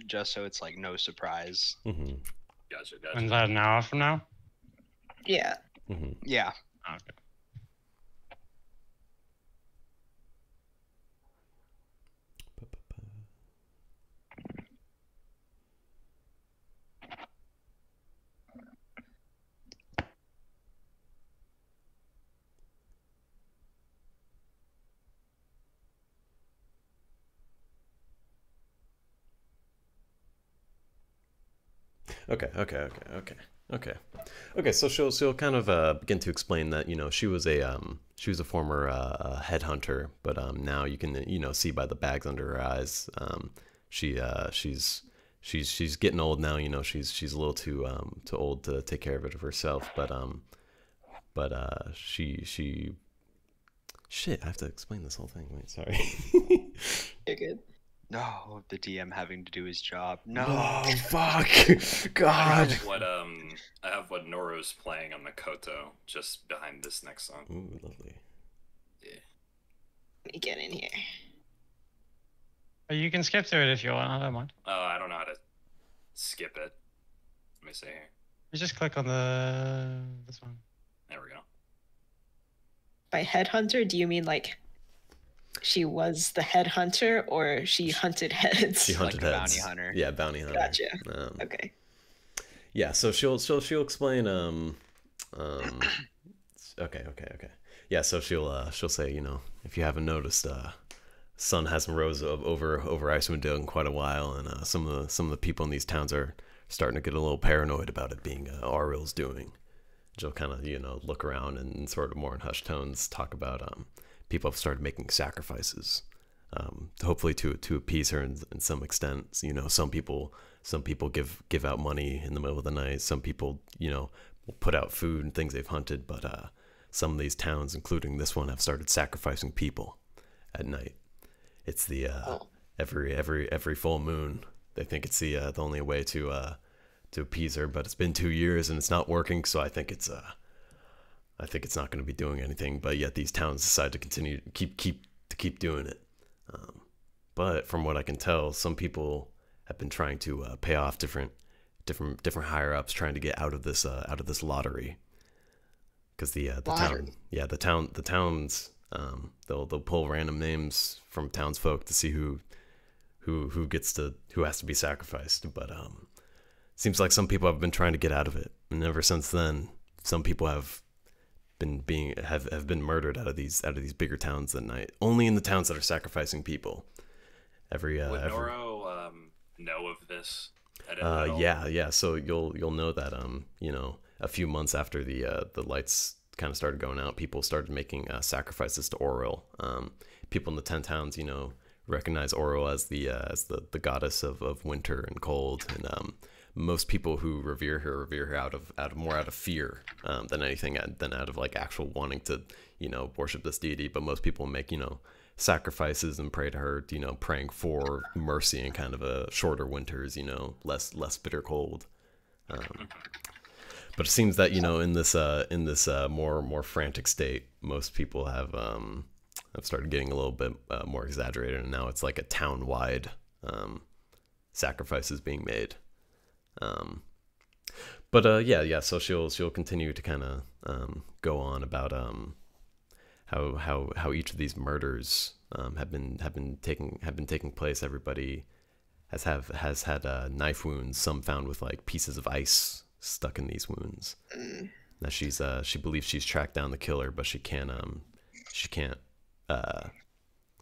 Just so it's like no surprise. hmm Gotcha, gotcha. When's that an hour from now? yeah. hmm Yeah. Okay. Okay, okay, okay, okay, okay, okay. So she'll she'll kind of uh, begin to explain that you know she was a um she was a former uh, headhunter, but um now you can you know see by the bags under her eyes um she uh she's she's she's getting old now. You know she's she's a little too um too old to take care of it of herself, but um but uh she she shit I have to explain this whole thing. Wait, sorry. You're good. No, the DM having to do his job. No. oh fuck, I God. have what um I have what Noro's playing on the koto just behind this next song. Ooh, lovely. Yeah. Let me get in here. You can skip through it if you want. I don't mind. Oh, I don't know how to skip it. Let me see here. You just click on the this one. There we go. By headhunter, do you mean like she was the headhunter or she hunted heads? She hunted a heads. bounty hunter. Yeah, bounty hunter. Gotcha. Um, Okay. yeah, so she'll she'll she'll explain. Um, um, okay, okay, okay. Yeah, so she'll uh, she'll say, you know, if you haven't noticed, uh, sun hasn't rose o- over over Icewind Dale in quite a while, and uh, some of the some of the people in these towns are starting to get a little paranoid about it being uh, Auril's doing. She'll kind of you know look around and sort of more in hushed tones talk about um, people have started making sacrifices, um, hopefully to to appease her in, in some extent. You know, some people some people give give out money in the middle of the night. Some people you know will put out food and things they've hunted, but uh, some of these towns, including this one, have started sacrificing people at night. It's the uh, Oh. every every every full moon. They think it's the uh, the only way to uh, to appease her, but it's been two years and it's not working. So I think it's uh, I think it's not going to be doing anything. But yet these towns decide to continue keep keep to keep doing it. Um, but from what I can tell, some people have been trying to uh, pay off different different different higher ups, trying to get out of this uh, out of this lottery. Because the uh, the town, yeah, the town, the towns, um, they'll they'll pull random names from townsfolk to see who who who gets to who has to be sacrificed. But um, seems like some people have been trying to get out of it, and ever since then, some people have been being have, have been murdered out of these out of these bigger towns at night. Only in the towns that are sacrificing people. Every uh, Would every, Noro um, know of this? Uh, yeah, yeah. So you'll you'll know that um you know a few months after the uh, the lights kind of started going out, people started making uh, sacrifices to Auril. Um, people in the ten towns, you know, recognize Auril as the uh, as the, the goddess of, of winter and cold, and um, most people who revere her revere her out of out of more out of fear um, than anything uh, than out of like actual wanting to you know worship this deity. But most people make you know sacrifices and pray to her, you know, praying for mercy and kind of a shorter winters, you know, less less bitter cold. Um, but it seems that you know in this uh, in this uh, more more frantic state, most people have um, have started getting a little bit uh, more exaggerated, and now it's like a town wide um, sacrifices being made. Um, but uh, yeah, yeah. So she'll she'll continue to kind of um, go on about um, how how how each of these murders um, have been have been taking have been taking place. Everybody has have has had uh, knife wounds. Some found with like pieces of ice stuck in these wounds. Now she's uh she believes she's tracked down the killer, but she can't um she can't uh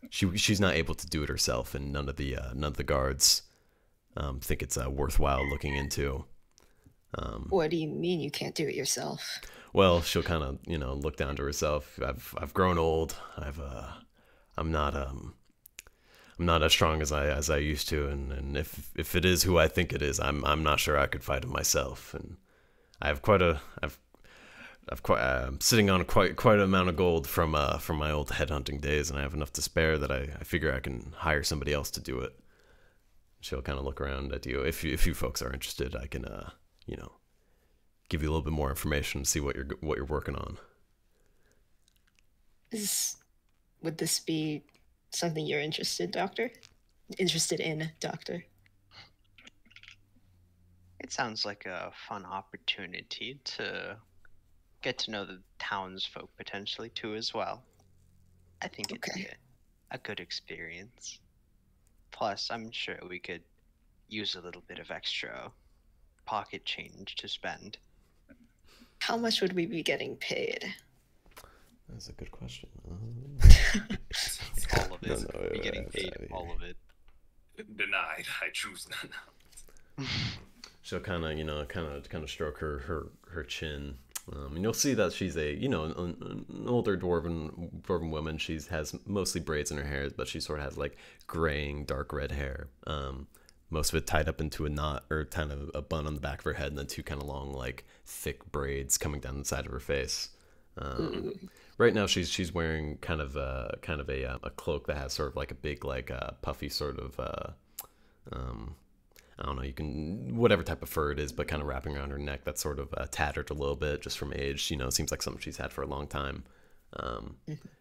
she she's not able to do it herself, and none of the uh, none of the guards um think it's uh, worthwhile looking into. Um, What do you mean you can't do it yourself? well, she'll kind of you know look down to herself. I've I've grown old. I've uh I'm not um I'm not as strong as I as I used to, and, and if if it is who I think it is, I'm I'm not sure I could fight it myself. And I have quite a I've I've quite, I'm sitting on quite quite an amount of gold from uh, from my old headhunting days, and I have enough to spare that I, I figure I can hire somebody else to do it. She'll kind of look around at you. If you if you folks are interested, I can uh you know give you a little bit more information, and see what you're what you're working on. Is would this be something you're interested, Doctor? Interested in, Doctor? It sounds like a fun opportunity to get to know the townsfolk potentially too as well. I think it'd Okay. a, a good experience. Plus, I'm sure we could use a little bit of extra pocket change to spend. How much would we be getting paid? That's a good question. All of it. no, Be yeah, getting paid outta all of it. Denied. I choose none. She'll kind of, you know, kind of, kind of stroke her her her chin, um, and you'll see that she's a, you know, an, an older dwarven dwarven woman. She's has mostly braids in her hair, but she sort of has like graying, dark red hair. Um, most of it tied up into a knot or kind of a bun on the back of her head, and then two kind of long, like thick braids coming down the side of her face. Um, right now, she's she's wearing kind of a kind of a uh, a cloak that has sort of like a big, like uh, puffy sort of. Uh, um, I don't know, you can, whatever type of fur it is, but kind of wrapping around her neck that's sort of uh, tattered a little bit just from age. You know, seems like something she's had for a long time. Um,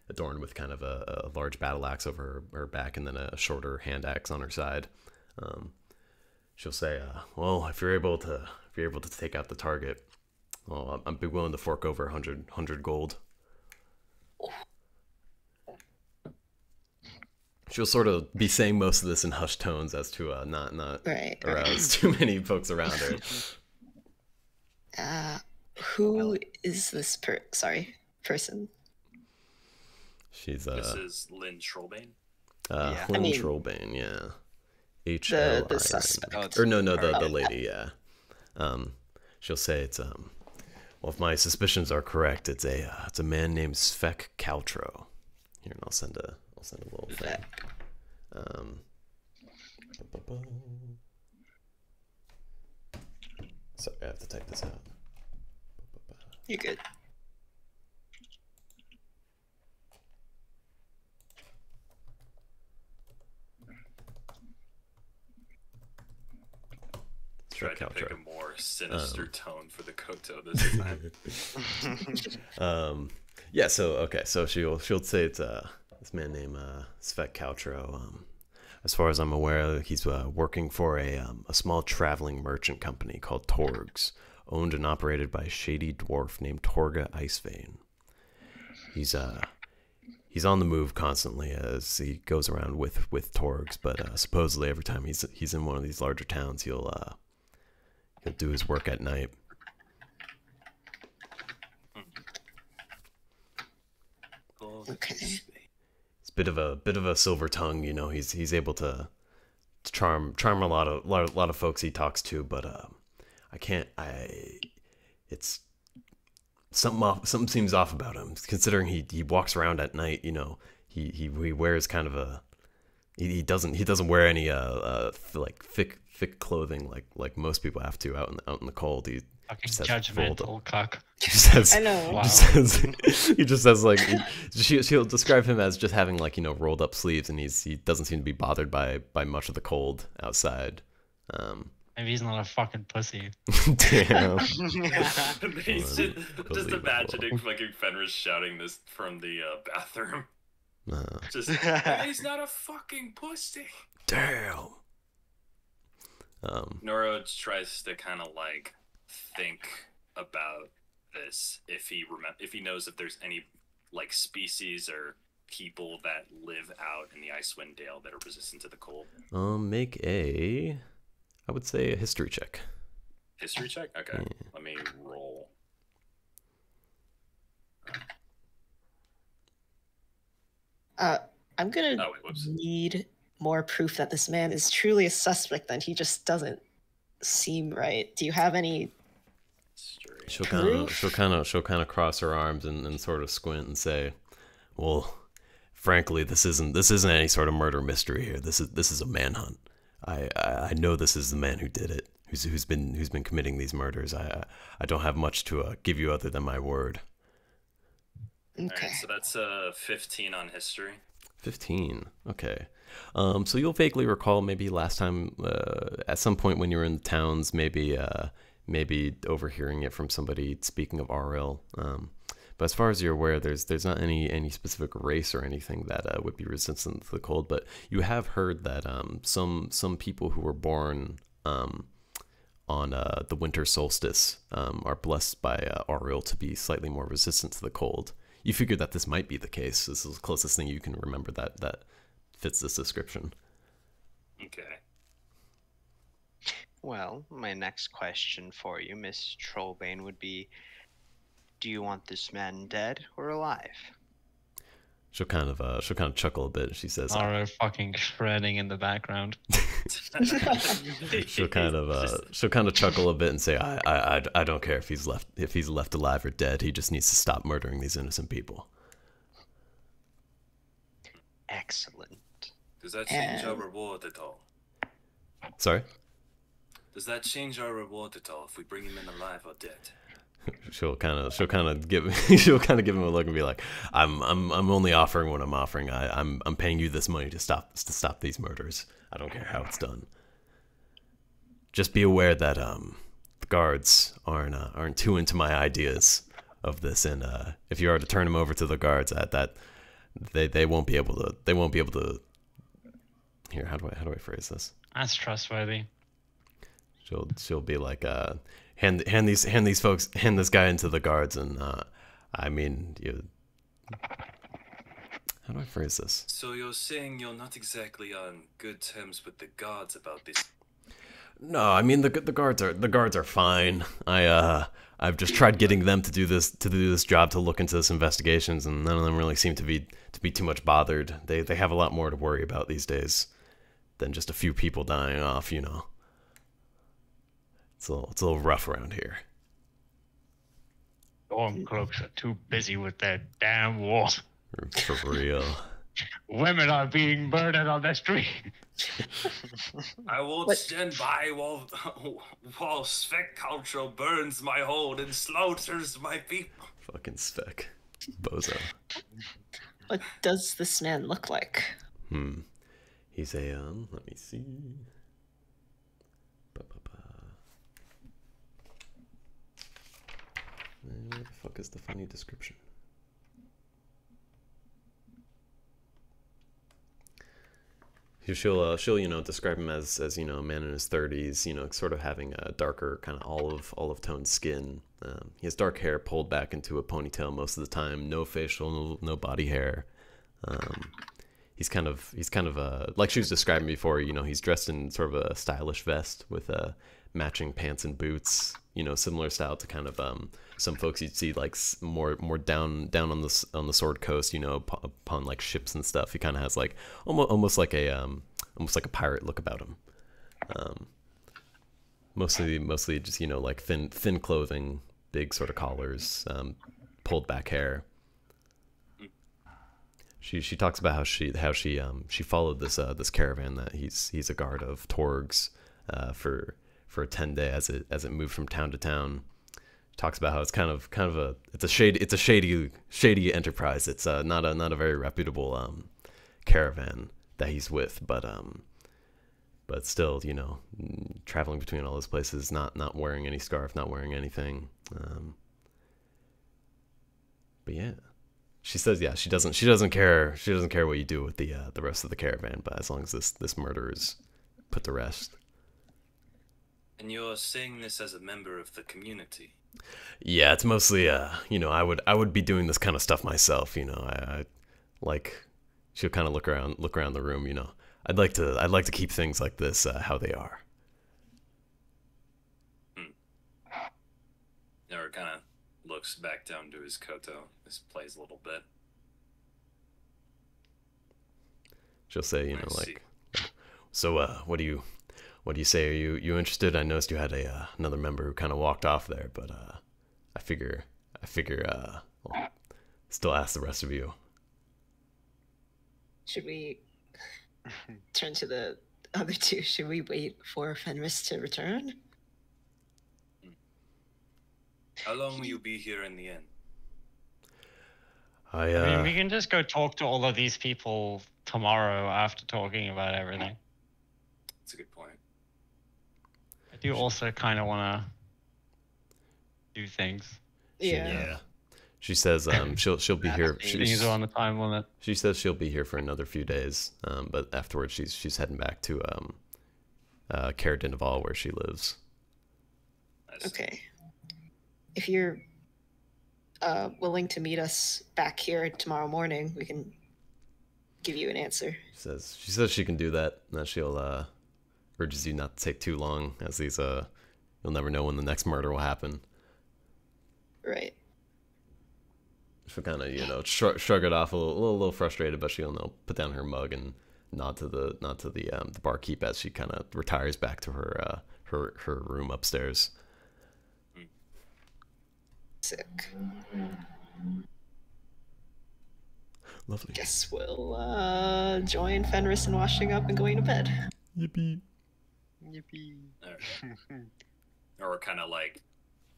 adorned with kind of a, a large battle axe over her, her back and then a shorter hand axe on her side. Um, she'll say, uh, "Well, if you're able to, if you're able to take out the target, well, I'd be willing to fork over 100, 100 gold." She'll sort of be saying most of this in hushed tones as to uh, not not Right. right. arouse too many folks around her. Uh, who is this per? Sorry, person. She's This uh, is Hlin Trollbane. uh Yeah. Hlin I mean- Trollbane, yeah. H The L I the N. suspect. It's- Or no, no, the, the lady, yeah. Um, she'll say it's um. Well, if my suspicions are correct, it's a uh, it's a man named Svek Caltro. Here, and I'll send a I'll send a little thing. Um. Sorry, I have to type this out. You're good. Tried to pick a more sinister Um. tone for the Koto this time. um yeah so okay so she'll she'll say it's uh this man named uh Svet Caltro um as far as I'm aware he's uh, working for a um, a small traveling merchant company called Torgs owned and operated by a shady dwarf named Torga Icevein he's uh he's on the move constantly as he goes around with with Torgs but uh, supposedly every time he's he's in one of these larger towns he'll uh he'll do his work at night Okay. Bit of a bit of a silver tongue, you know. He's he's able to, charm charm a lot of lot lot of folks he talks to, but uh, I can't. I it's something off. Something seems off about him, considering he he walks around at night. You know, he he, he wears kind of a he, he doesn't he doesn't wear any uh, uh like thick thick clothing like like most people have to out in out in the cold. He Fucking Just has fold- judgmental cuck. just has I know. Wow. just has, he just says like she, she'll describe him as just having like you know rolled up sleeves and he's he doesn't seem to be bothered by by much of the cold outside um Maybe he's not a fucking pussy. damn He's just, just imagining fucking Fenris shouting this from the uh, bathroom. Uh, Just, he's not a fucking pussy. damn um Noro tries to kind of like think about this if he remem- if he knows if there's any like species or people that live out in the Icewind Dale that are resistant to the cold. um make a i would say a history check History check. Okay, let me roll. Uh, I'm gonna Oh wait, need more proof that this man is truly a suspect. Then he just doesn't seem right. Do you have any? History. she'll kind of she'll kind of she'll kind of cross her arms and, and sort of squint and say well frankly this isn't this isn't any sort of murder mystery here this is this is a manhunt I, I i know this is the man who did it who's who's been who's been committing these murders. I I don't have much to uh, give you other than my word. Okay. All right, so that's uh 15 on history. 15. Okay. Um, so you'll vaguely recall maybe last time, uh, at some point when you were in the towns, maybe uh, maybe overhearing it from somebody speaking of Auril. Um, but as far as you're aware, there's there's not any any specific race or anything that uh, would be resistant to the cold. But you have heard that um, some some people who were born um, on uh, the winter solstice um, are blessed by uh, Auril to be slightly more resistant to the cold. You figure that this might be the case. This is the closest thing you can remember that that fits this description. Okay. Well, my next question for you, Miss Trollbane, would be Do you want this man dead or alive? She'll kind of uh, she'll kind of chuckle a bit. She says, Are fucking shredding in the background. she'll kind of uh, she'll kind of chuckle a bit and say, I, I I I don't care if he's left if he's left alive or dead. He just needs to stop murdering these innocent people. Excellent. Does that change our reward at all? Sorry. Does that change our reward at all if we bring him in alive or dead? She'll kind of she'll kind of give she'll kind of give him a look and be like, I'm I'm I'm only offering what I'm offering. I I'm I'm paying you this money to stop to stop these murders. I don't care how it's done. Just be aware that um the guards aren't uh, aren't too into my ideas of this, and uh, if you are to turn him over to the guards, that that they they won't be able to they won't be able to. Here, how do I how do I phrase this? That's trustworthy. She'll she'll be like, uh, hand hand these hand these folks hand this guy into the guards, and uh, I mean, you. How do I phrase this? So you're saying you're not exactly on good terms with the guards about this? No, I mean the the guards are the guards are fine. I uh I've just tried getting them to do this to do this job to look into this investigations, and none of them really seem to be to be too much bothered. They they have a lot more to worry about these days than just a few people dying off. You know, it's a little, it's a little rough around here. Stormcloaks are too busy with their damn war. For real. Women are being murdered on the street. I won't What- stand by while while Svek culture burns my hold and slaughters my people. Fucking spec. Bozo. What does this man look like? Hmm. He's a um. Let me see. Ba-ba-ba. Uh, Where the fuck is the funny description? She- She'll, uh, she'll, you know, describe him as, as you know, a man in his thirties, you know, sort of having a darker, kind of olive, olive toned skin. Um, he has dark hair pulled back into a ponytail most of the time. No facial, no, no body hair. Um, he's kind of he's kind of uh like she was describing before you know he's dressed in sort of a stylish vest with uh matching pants and boots you know similar style to kind of um some folks you'd see like more more down down on the on the sword coast you know up- upon like ships and stuff. He kind of has like almost almost like a um almost like a pirate look about him. Um mostly mostly just you know like thin thin clothing big sort of collars um pulled back hair. She she talks about how she how she um she followed this uh this caravan that he's he's a guard of Torgs uh for for a 10 day as it as it moved from town to town. Talks about how it's kind of kind of a it's a shady it's a shady shady enterprise. It's uh not a not a very reputable um caravan that he's with but um but still you know traveling between all those places not not wearing any scarf not wearing anything um but yeah. She says yeah she doesn't she doesn't care she doesn't care what you do with the uh, the rest of the caravan but as long as this this murder is put to rest And you're seeing this as a member of the community. yeah it's mostly uh you know i would i would be doing this kind of stuff myself you know i, I like she'll kind of look around look around the room you know i'd like to i'd like to keep things like this uh, how they are Hmm. Never kind of looks back down to his koto. This plays a little bit. she'll say you know I see. like so uh what do you what do you say are you you interested i noticed you had a uh, another member who kind of walked off there but uh i figure i figure uh well, still ask the rest of you Should we turn to the other two? Should we wait for Fenris to return? How long will you be here in the end? I, I mean, uh, we can just go talk to all of these people tomorrow after talking about everything. That's a good point. I do also kind of want to do things. she- Yeah. She says um, she'll she'll be here. Things She, Things are on the time limit. she says she'll be here for another few days, um, but afterwards she's she's heading back to um, uh, Caer-Dineval where she lives. Okay. If you're uh, willing to meet us back here tomorrow morning, we can give you an answer. She says she says she can do that. and That she'll uh, urges you not to take too long, as these uh, you'll never know when the next murder will happen. Right. She'll kind of you know shrug, shrug it off a little, a little, little frustrated, but she'll you know, put down her mug and nod to the nod to the um, the barkeep as she kind of retires back to her uh, her her room upstairs. Sick. Lovely. Guess we'll uh, join Fenris in washing up and going to bed. Yippee. Yippee. Alright. or kind of like.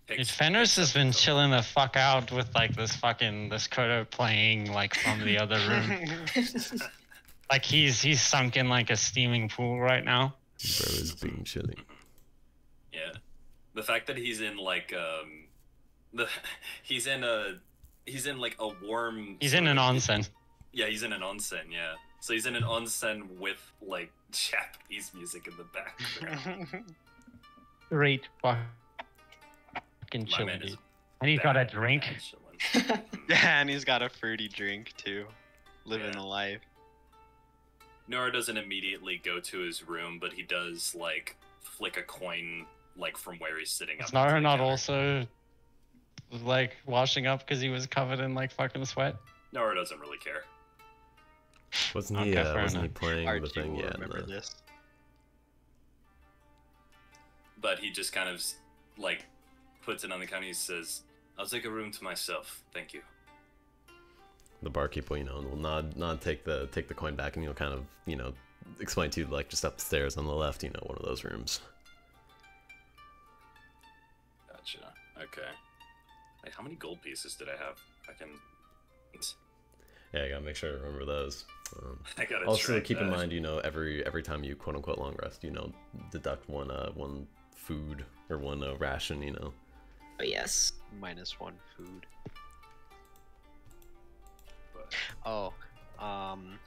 Dude, Fenris has been chilling the fuck out with like this fucking this Koto playing like from the other room. like he's he's sunk in like a steaming pool right now. Bro is being chilly. Yeah, the fact that he's in like um, the he's in a he's in like a warm. He's in an of- onsen. Yeah, he's in an onsen. Yeah, so he's in an onsen with like Japanese music in the background. Great fucking My chilly. man is dude. And he's got a drink. yeah, and he's got a fruity drink too. Living Yeah. the life. Noro doesn't immediately go to his room, but he does like flick a coin like from where he's sitting up. Is onto Nara not counter. also like washing up because he was covered in like fucking sweat? Noro doesn't really care. Wasn't he? Okay, uh, wasn't he enough. playing the thing? will Yeah. remember the- this. But he just kind of like puts it on the counter. He says, "I'll take a room to myself, thank you." the barkeep will you know will nod nod take the take the coin back and he'll kind of you know explain to you like just upstairs on the left you know one of those rooms Gotcha. Okay. Wait, how many gold pieces did I have? I can. yeah i gotta make sure I remember those um, I gotta. also track keep in mind you know every every time you quote unquote long rest you know deduct one uh one food or one uh, ration you know Oh yes. Minus one food. But- Oh, um.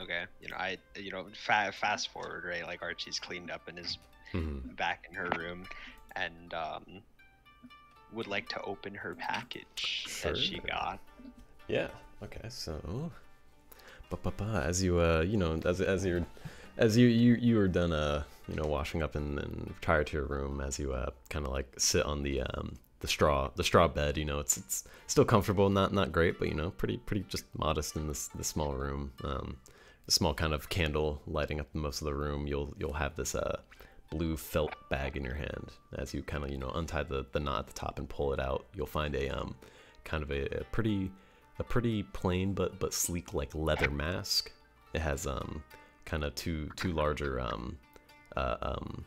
Okay, you know I you know fa- fast forward right like Archie's cleaned up and is Mhm. back in her room, and um, would like to open her package that she got. Yeah. Okay. So, but but but as you uh you know as as you're as you you you were done uh you know washing up and, and retire to your room as you uh kind of like sit on the um the straw the straw bed you know it's it's still comfortable not not great but you know pretty pretty just modest in this this small room um a small kind of candle lighting up most of the room. You'll you'll have this uh blue felt bag in your hand. As you kind of you know untie the the knot at the top and pull it out you'll find a um kind of a, a pretty a pretty plain but but sleek like leather mask it has um kind of two two larger um uh, um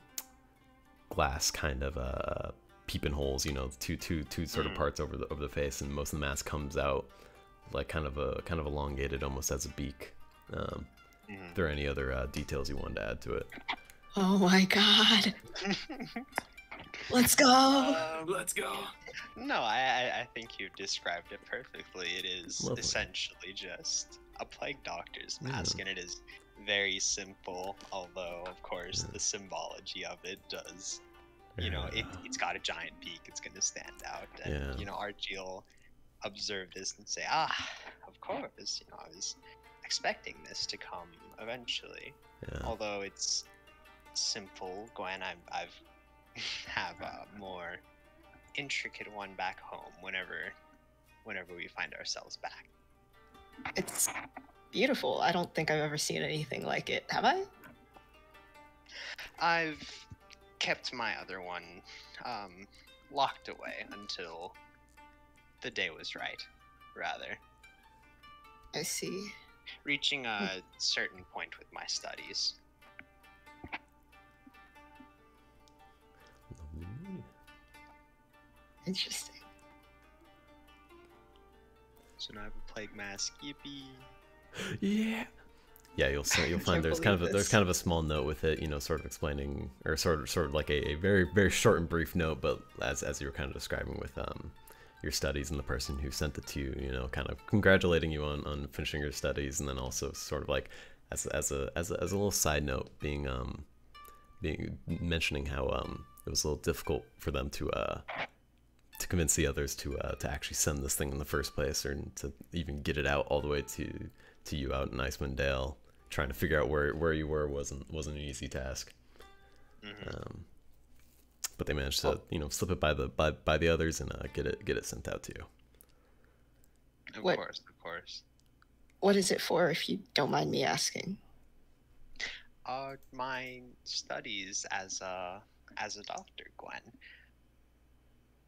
glass kind of uh peeping holes you know two two two sort of Mm. parts over the over the face and most of the mask comes out like kind of a kind of elongated almost as a beak um Mhm. if there are any other uh, details you wanted to add to it Oh my god. Let's go. Um, Let's go. No, I, I I think you described it perfectly. It is Lovely. essentially just a plague doctor's Yeah. mask, and it is very simple. Although, of course, Yeah. the symbology of it does. You know, it it's got a giant beak. It's going to stand out, and Yeah. you know, Archie will observe this and say, "Ah, of course. You know, I was expecting this to come eventually." yeah although it's simple gwen i'm i've have a more intricate one back home whenever whenever we find ourselves back It's beautiful. I don't think I've ever seen anything like it. Have I? i've kept my other one um locked away until the day was right rather I see. reaching a certain point with my studies Interesting. So now I have a plague mask. Yippee! Yeah. Yeah, you'll see, you'll find there's kind of a, believe there's kind of a small note with it, you know, sort of explaining or sort of sort of like a, a very very short and brief note, but as as you were kind of describing with um your studies and the person who sent it to you, you know, kind of congratulating you on, on finishing your studies, and then also sort of like as as a as a, as a little side note, being um being mentioning how um it was a little difficult for them to uh to convince the others to uh to actually send this thing in the first place, or to even get it out all the way to to you out in Icewind Dale. Trying to figure out where where you were wasn't wasn't an easy task. Mhm. Um, but they managed to you know slip it by the by, by the others and uh, get it get it sent out to you. Of What- course, of course. What is it for, if you don't mind me asking? Uh, my studies as a as a doctor, Gwen.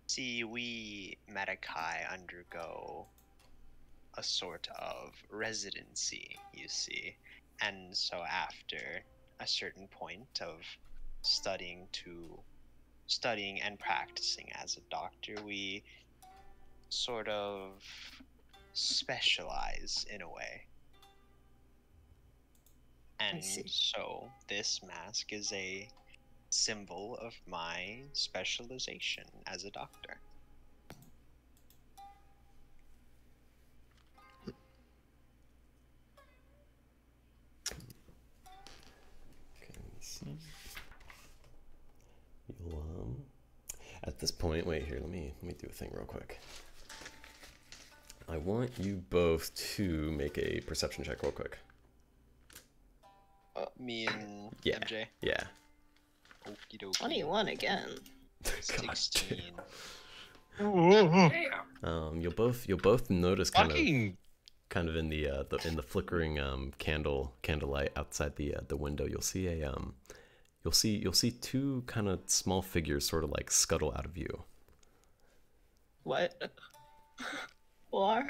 See, we Medicae undergo a sort of residency, you see, and so after a certain point of studying to studying and practicing as a doctor, we sort of specialize in a way. And so this mask is a symbol of my specialization as a doctor. Okay, let me see. You'll um at this point, wait here, let me let me do a thing real quick. I want you both to make a perception check real quick. Me and Yeah. MJ. Yeah. Okie dokie. 21 again. 16. Um, you'll both you'll both notice kind of kind of in the uh, the in the flickering um candle candlelight outside the uh, the window. You'll see a um you'll see you'll see two kind of small figures sort of like scuttle out of view. What? War?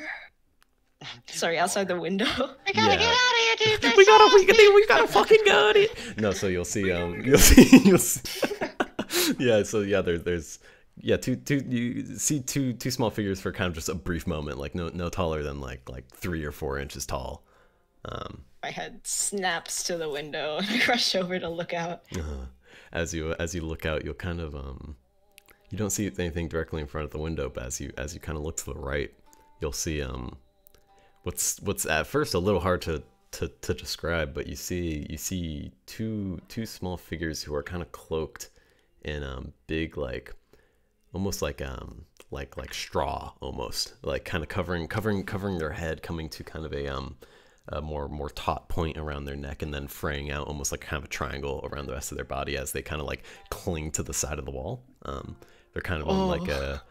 Sorry, outside the window. we gotta get out of here, dude. we gotta, we gotta, we gotta fucking go. Dude. No, so you'll see, um, you'll see, you'll see. yeah, so yeah, there's, there's, yeah, two, two, you see two, two small figures for kind of just a brief moment, like no, no taller than like, like three or four inches tall. Um, My head snaps to the window and I rush over to look out. uh, as you, as you look out, you'll kind of, um, you don't see anything directly in front of the window, but as you, as you kind of look to the right, you'll see, um, what's what's at first a little hard to, to, to describe, but you see you see two two small figures who are kind of cloaked in um big like almost like um like like straw almost like kind of covering covering covering their head coming to kind of a um a more more taut point around their neck and then fraying out almost like kind of a triangle around the rest of their body as they kind of like cling to the side of the wall um they're kind of on like Oh. a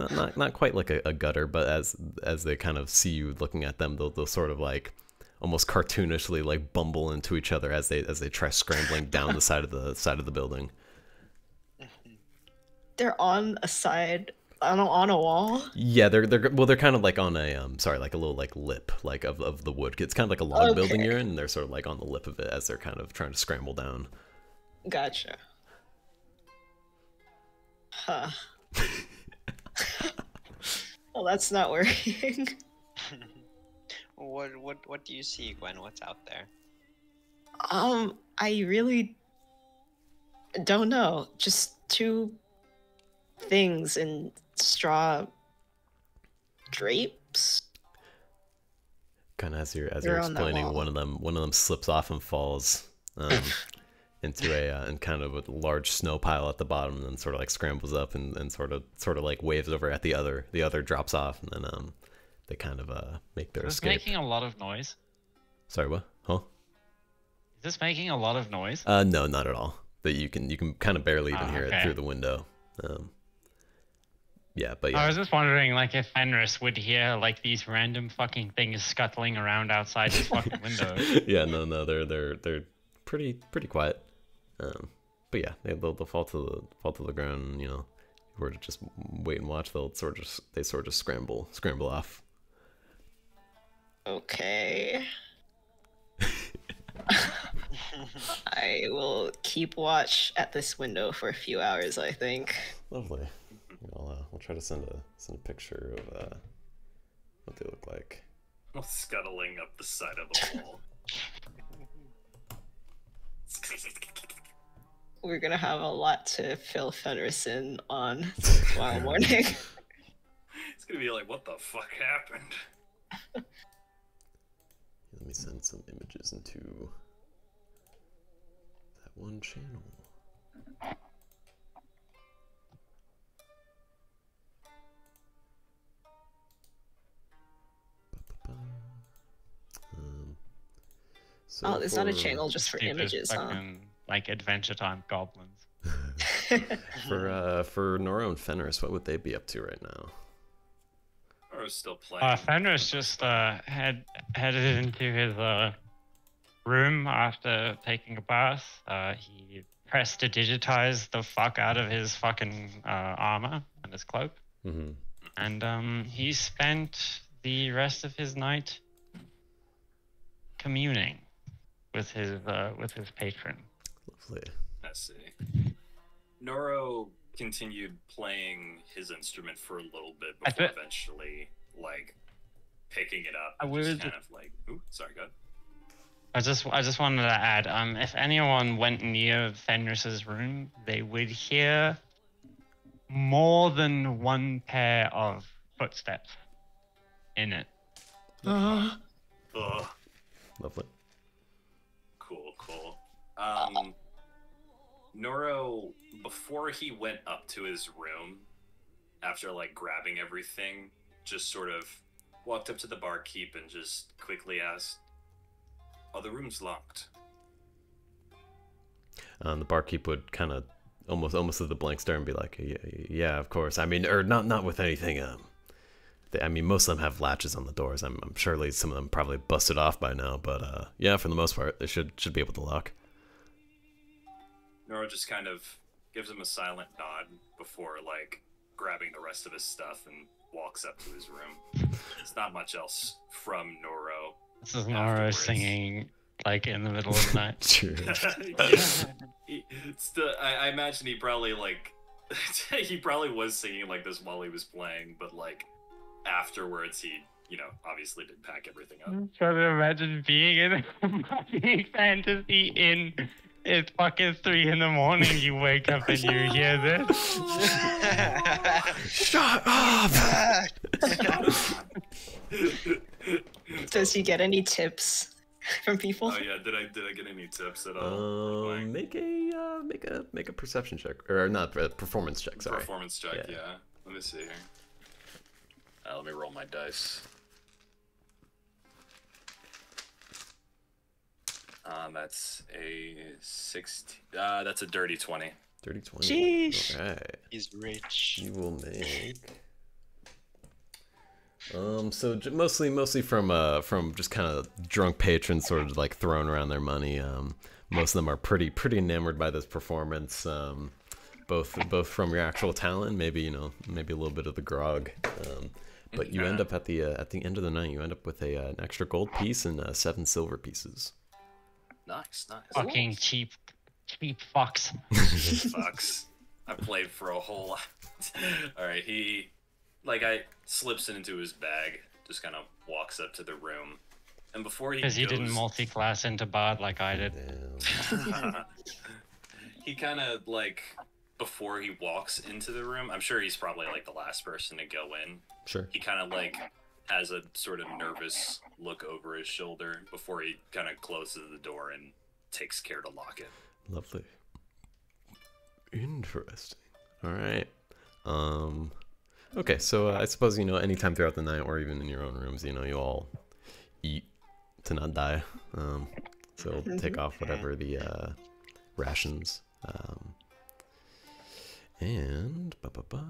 not not, not quite like a, a gutter but as as they kind of see you looking at them they'll, they'll sort of like almost cartoonishly like bumble into each other as they as they try scrambling down the side of the side of the building They're on a side, on a, on a wall. yeah they're they're well they're kind of like on a um sorry like a little like lip like of, of the wood it's kind of like a log building you're in and they're sort of like on the lip of it as they're kind of trying to scramble down Gotcha. Huh. well, that's not working. What what what do you see, Gwen? What's out there? Um, I really don't know. Just two things in straw drapes. kind of as you're as They're you're explaining wall. one of them one of them slips off and falls um, into a uh, and kind of a large snow pile at the bottom and then sort of like scrambles up and, and sort of sort of like waves over at the other the other drops off and then um they kind of uh make their Is this escape making a lot of noise? sorry what huh Is this making a lot of noise? uh no not at all but you can you can kind of barely even Ah, hear it through the window um yeah but yeah. I was just wondering, like, if Fenris would hear like these random fucking things scuttling around outside his fucking window. yeah no no they're they're they're pretty pretty quiet um but yeah they, they'll, they'll fall to the fall to the ground and, you know if you were to just wait and watch they'll sort of just, they sort of scramble scramble off Okay. I will keep watch at this window for a few hours, I think. lovely I'll, uh, I'll try to send a send a picture of uh, what they look like. Scuttling up the side of the wall. We're gonna have a lot to fill Fenris in on tomorrow morning. It's gonna be like, what the fuck happened? Let me send some images into that one channel. Um, so oh, there's not a channel just for Stupid images, huh? fucking, Like Adventure Time goblins. For uh, for Noro and Fenris, what would they be up to right now? Or was still playing. Uh, Fenris just uh, had headed into his uh, room after taking a bath. Uh, he pressed to digitize the fuck out of his fucking uh, armor and his cloak, Mm-hmm. and um, he spent the rest of his night communing with his uh, with his patron. Lovely. I see. Noro continued playing his instrument for a little bit I before bet- eventually, like, picking it up. I and just would- kind of like, ooh, sorry, go ahead. I just I just wanted to add, um, if anyone went near Fenris's room, they would hear more than one pair of footsteps in it. Uh, Ugh, Lovely. Um, Noro, before he went up to his room, after like grabbing everything, just sort of walked up to the barkeep and just quickly asked, "Are the rooms locked?" Um, the barkeep would kind of almost almost with a blank stare and be like, yeah, yeah, of course. I mean, or not not with anything. Um, they, I mean, most of them have latches on the doors. I'm, I'm surely some of them probably busted off by now, but uh, yeah, for the most part, they should should be able to lock. Noro just kind of gives him a silent nod before like grabbing the rest of his stuff and walks up to his room. It's not much else from Noro. This is Noro singing like in the middle of the night. Sure. Yeah. He- still, I, I imagine he probably like he probably was singing like this while he was playing, but like afterwards he, you know, obviously did pack everything up. I'm trying to imagine being in a fantasy in it's fucking three in the morning. You wake up and you hear this. Shut up! does he get any tips from people? oh yeah, did I did I get any tips at all? Um, make a uh, make a make a perception check or not a performance check. Sorry. Performance check, Yeah. yeah. Let me see here. Uh, let me roll my dice. Um, that's a sixteen. Uh, that's a dirty twenty. Dirty twenty. Sheesh. All right. He's rich. You will make. Um. So j- mostly, mostly from uh from just kind of drunk patrons, sort of like throwing around their money. Um. Most of them are pretty pretty enamored by this performance. Um. Both both from your actual talent, maybe you know maybe a little bit of the grog. Um. But you end up at the uh, at the end of the night, you end up with a uh, an extra gold piece and uh, seven silver pieces. Nice, nice. Fucking cheap, cheap fucks. Fucks. I played for a whole lot. All right, he, like, I slips it into his bag, just kind of walks up to the room, and before he Because he didn't goes- multi-class into bard like I did. He kind of like before he walks into the room. I'm sure he's probably like the last person to go in. Sure. He kind of like has a sort of nervous look over his shoulder before he kind of closes the door and takes care to lock it. Lovely. Interesting. All right. Um. Okay, so uh, I suppose you know anytime throughout the night, or even in your own rooms, you know, you all eat to not die. Um. So take off whatever the uh, rations. Um. And ba ba ba.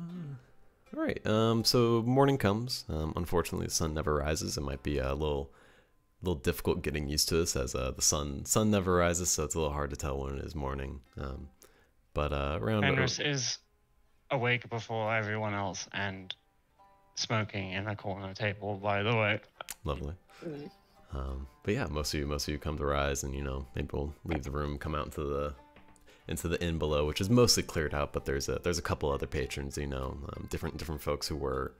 All right. Um. So morning comes. Um. Unfortunately, the sun never rises. It might be a little little difficult getting used to this as uh, the sun sun never rises, so it's a little hard to tell when it is morning. Um, but uh, around Fenris is awake before everyone else and smoking in a corner table, by the way. lovely. Um, but yeah, most of you most of you come to rise, and you know maybe we'll leave the room, come out into the into the inn below, which is mostly cleared out. But there's a there's a couple other patrons, you know, um, different different folks who were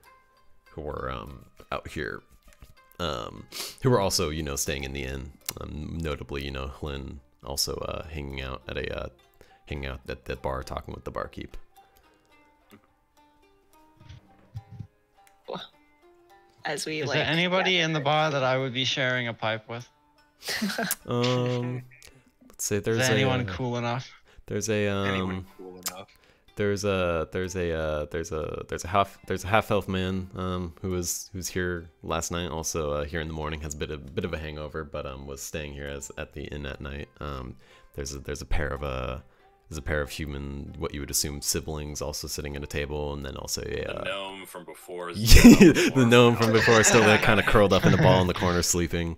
who were um, out here, um, who were also you know staying in the inn. Um, notably, you know, Hlin also uh, hanging out at a uh, hanging out at the bar, talking with the barkeep. As we Is like. there anybody in the bar that I would be sharing a pipe with? Um, let's say there's Is there a, anyone uh, cool enough? There's a um, Anyone cool enough? there's a there's a uh, there's a there's a half there's a half elf man um who was who's here last night also uh, here in the morning has a bit of bit of a hangover but um was staying here as at the inn at night um there's a there's a pair of uh there's a pair of human what you would assume siblings also sitting at a table and then also a The uh, gnome from before. the gnome from before still like kind of curled up in a ball in the corner sleeping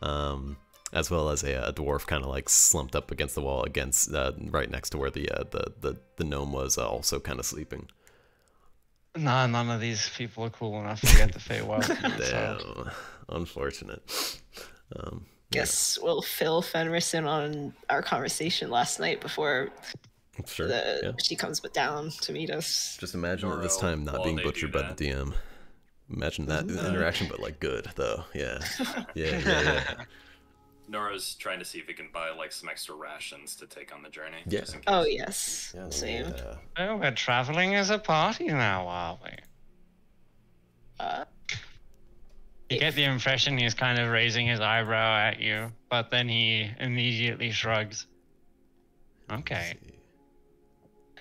um as well as a, a dwarf kind of like slumped up against the wall against uh, right next to where the uh, the, the the gnome was uh, also kind of sleeping. Nah, none of these people are cool enough to get the Feywild. to themselves. damn. Unfortunate. Um yeah, Guess we'll fill Fenris in on our conversation last night before sure the, yeah. she comes but down to meet us. just imagine at this time not being butchered by the dm imagine that interaction but like good though. Yeah. Yeah yeah, yeah. Noro's trying to see if he can buy like some extra rations to take on the journey. Yeah. Oh yes, Yeah, same. yeah. Oh, we're traveling as a party now, are we? Uh, You get the impression he's kind of raising his eyebrow at you, but then he immediately shrugs. Okay.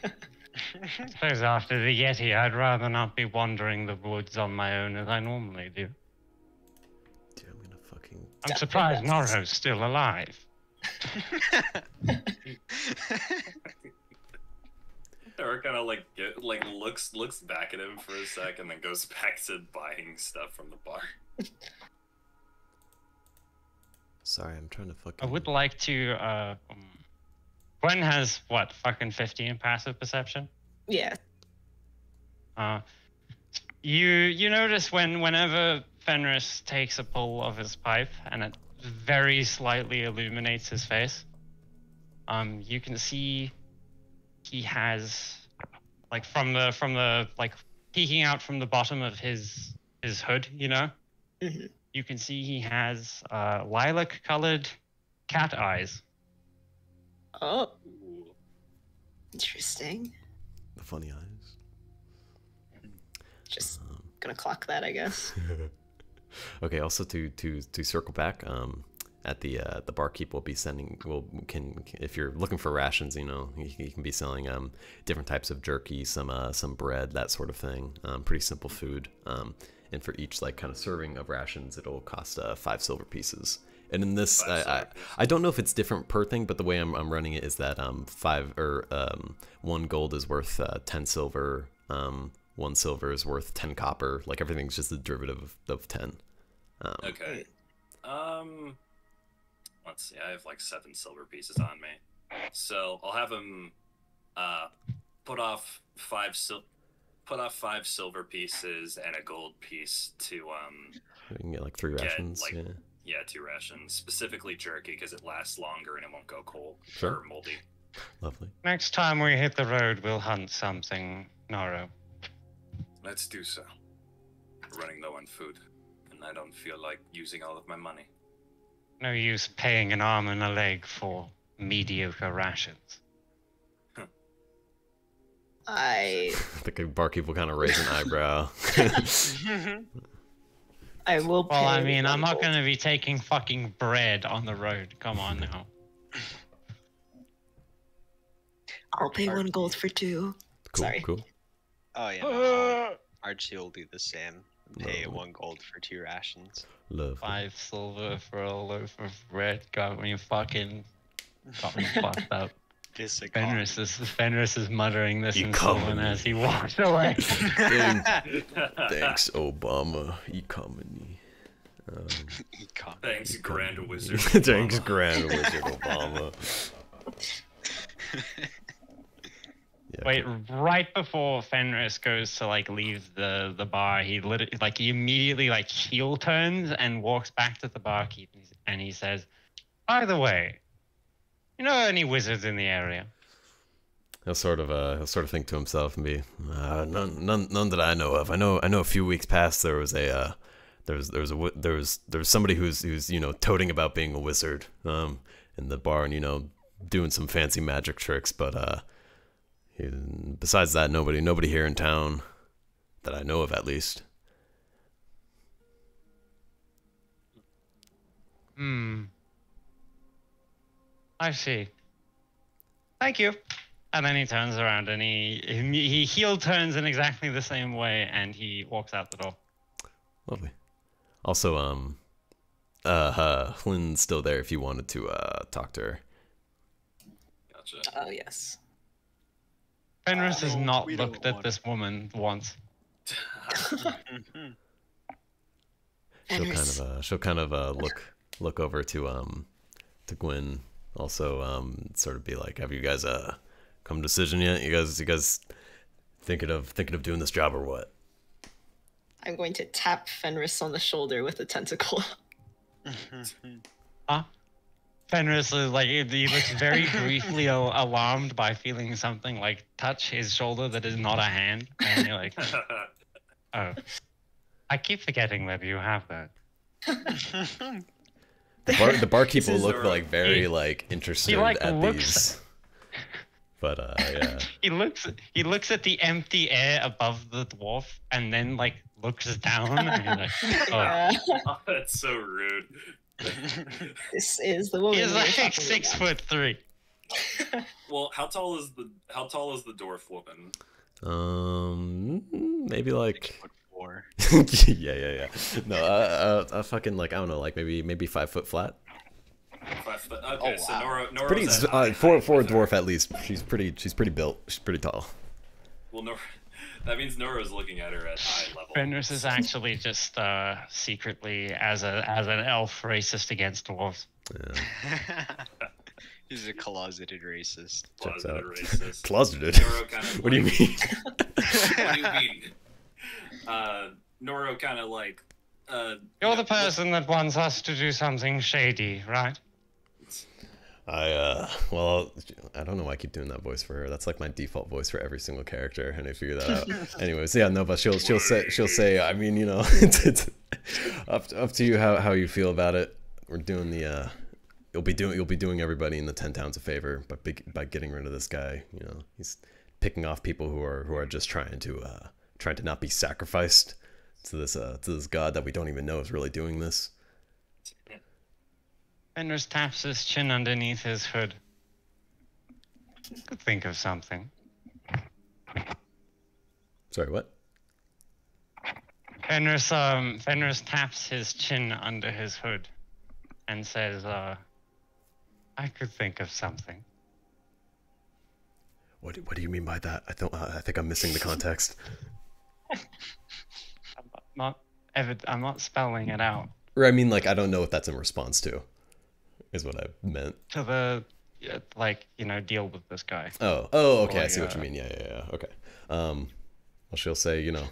I Suppose after the Yeti, I'd rather not be wandering the woods on my own as I normally do. I'm surprised yes. Noro's still alive. Noro kind of like get, like looks looks back at him for a sec and then goes back to buying stuff from the bar. sorry i'm trying to fucking I would like to. Uh, um, Gwen has what? Fucking 15 passive perception. yeah. Uh, you you notice when whenever Fenris takes a pull of his pipe and it very slightly illuminates his face, um, you can see he has like from the from the like peeking out from the bottom of his his hood, you know. Mhm. You can see he has uh, lilac-colored cat eyes. Oh, interesting. the funny eyes Just Um, gonna clock that, I guess. okay also to to to circle back um at the uh the barkeep will be sending will can if you're looking for rations you know he, can be selling um different types of jerky some uh some bread that sort of thing um pretty simple food um and for each like kind of serving of rations it'll cost uh five silver pieces and in this I, I. I don't know if it's different per thing but the way I'm, I'm running it is that um five or um one gold is worth uh, 10 silver um one silver is worth 10 copper like everything's just a derivative of, of 10 um, Okay. Um, let's see. I have like seven silver pieces on me, so I'll have him uh put off five sil- put off five silver pieces and a gold piece to um You can get like three Get, rations. like, yeah. yeah two rations specifically jerky because it lasts longer and it won't go cold Sure. or moldy. Lovely. Next time we hit the road, we'll hunt something, Noro. Let's do so. We're running low on food, and I don't feel like using all of my money. No use paying an arm and a leg for mediocre rations. I I think a barkeep will kind of raise an eyebrow. I will. Well, I mean, I'm not going to be taking fucking bread on the road. Come on now. I'll pay one gold for two. cool, Sorry. cool. Oh yeah, no, Archie will do the same. Pay Lovely. one gold for two rations. Love. Five silver for a loaf of bread got me fucking got me fucked up. This Fenris is Fenris is muttering this in Economy. Sylvan as he walks away. Thanks, Obama. Economy. Um, Thanks, Grand Wizard. thanks, Grand Wizard Obama. Yeah, Wait, right before Fenris goes to like leave the the bar, he lit like he immediately like heel turns and walks back to the barkeep and and he says, "By the way, you know any wizards in the area?" he'll sort of uh, he'll sort of think to himself and be uh, none none none that I know of. I know I know a few weeks past there was a uh, there was there was a there was there was somebody who's who's you know toting about being a wizard um in the bar and you know doing some fancy magic tricks, but uh, besides that, nobody nobody here in town that I know of at least. Hmm. I see. Thank you. And then he turns around and he he he heel turns in exactly the same way and he walks out the door. Lovely. Also, um, uh, uh Hlin's still there if you wanted to uh talk to her. Gotcha. Oh yes. Fenris has not looked at this woman once. She'll kind of uh she'll kind of uh look look over to um to Gwen. Also, um, sort of be like, have you guys uh come to decision yet? You guys you guys thinking of thinking of doing this job or what? I'm going to tap Fenris on the shoulder with a tentacle. Huh? Fenris is like he he looks very briefly al- alarmed by feeling something like touch his shoulder that is not a hand, and you're like, oh, I keep forgetting that you have that. The bar the barkeep will look like very he- like interested like, at looks- these. But uh yeah. He looks he looks at the empty air above the dwarf and then like looks down and you're like, oh. Oh, that's so rude. This is the woman. He's like six about. foot three. Well, how tall is the how tall is the dwarf woman? Um maybe like four. yeah, yeah, yeah. No, uh, uh, uh, fucking like I don't know, like maybe maybe five foot flat. Five foot. Okay, Oh, so wow. Noro, Noro's Pretty at uh, eye for height for a with her. dwarf at least. She's pretty. She's pretty built. She's pretty tall. Well, Nora, that means Noro's looking at her at eye level. Fenris is actually just uh, secretly as a as an elf racist against dwarves. Yeah, He's a closeted racist. checks Closeted out. racist. Closeted. Kind of what do you mean? what do you mean? Uh, Nora kind of like. Uh, You're you the know, person that wants us to do something shady, right? I uh, well, I don't know why I keep doing that voice for her. That's like my default voice for every single character, and I figure that out. Anyways, yeah, no, but she'll she'll say she'll say. I mean, you know, it's, it's up up to you how how you feel about it. We're doing the uh, you'll be doing you'll be doing everybody in the ten towns a favor by big, by getting rid of this guy. You know, he's picking off people who are who are just trying to uh trying to not be sacrificed to this uh to this god that we don't even know is really doing this. Fenris taps his chin underneath his hood. Could think of something. Sorry, what? Fenris um Fenris taps his chin under his hood and says, uh I could think of something. What do, what do you mean by that? I don't. Uh, I think I'm missing the context. I'm not ever I'm not spelling it out. Or I mean, like, I don't know what that's in response to, is what I meant. To the like, you know, deal with this guy. Oh, oh, okay, I see what uh, you mean. Yeah, yeah, yeah. Okay. Um, well, she'll say, you know,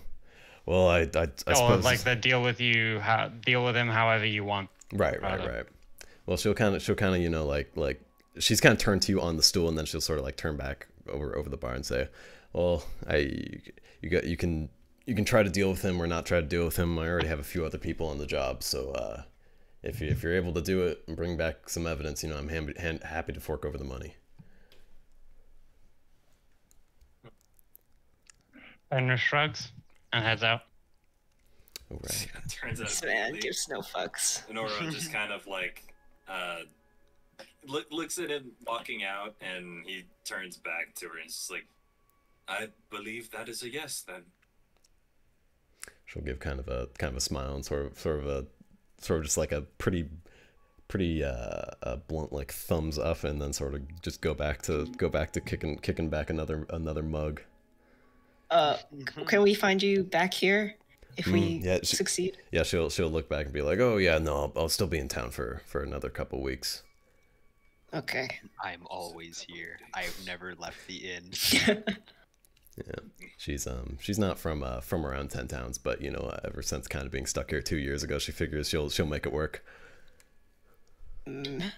well, I, I, I or suppose, like the deal with you how deal with him however you want. right, right, right. Well, she'll kind of, she'll kind of, you know, like, like, she's kind of turned to you on the stool, and then she'll sort of like turn back over, over the bar and say, well, I, you got, you can, you can try to deal with him or not try to deal with him. I already have a few other people on the job, so, uh, if you, if you're able to do it and bring back some evidence, you know, I'm ham- hand, happy to fork over the money. Fenris shrugs and heads out. Oh, right. Turns out This man gives no fucks. Noro just kind of like uh, look, looks at him walking out, and he turns back to her and is just like, "I believe that is a yes." Then she'll give kind of a kind of a smile and sort of sort of a sort of just like a pretty pretty uh, uh blunt like thumbs up and then sort of just go back to go back to kicking kicking back another another mug Uh, can we find you back here if we Mm, yeah, she- succeed? yeah she'll she'll look back and be like oh yeah no I'll, I'll still be in town for for another couple weeks Okay. I'm always here. I've never left the inn. yeah she's um she's not from uh from around 10 towns but you know ever since kind of being stuck here two years ago she figures she'll she'll make it work Mm.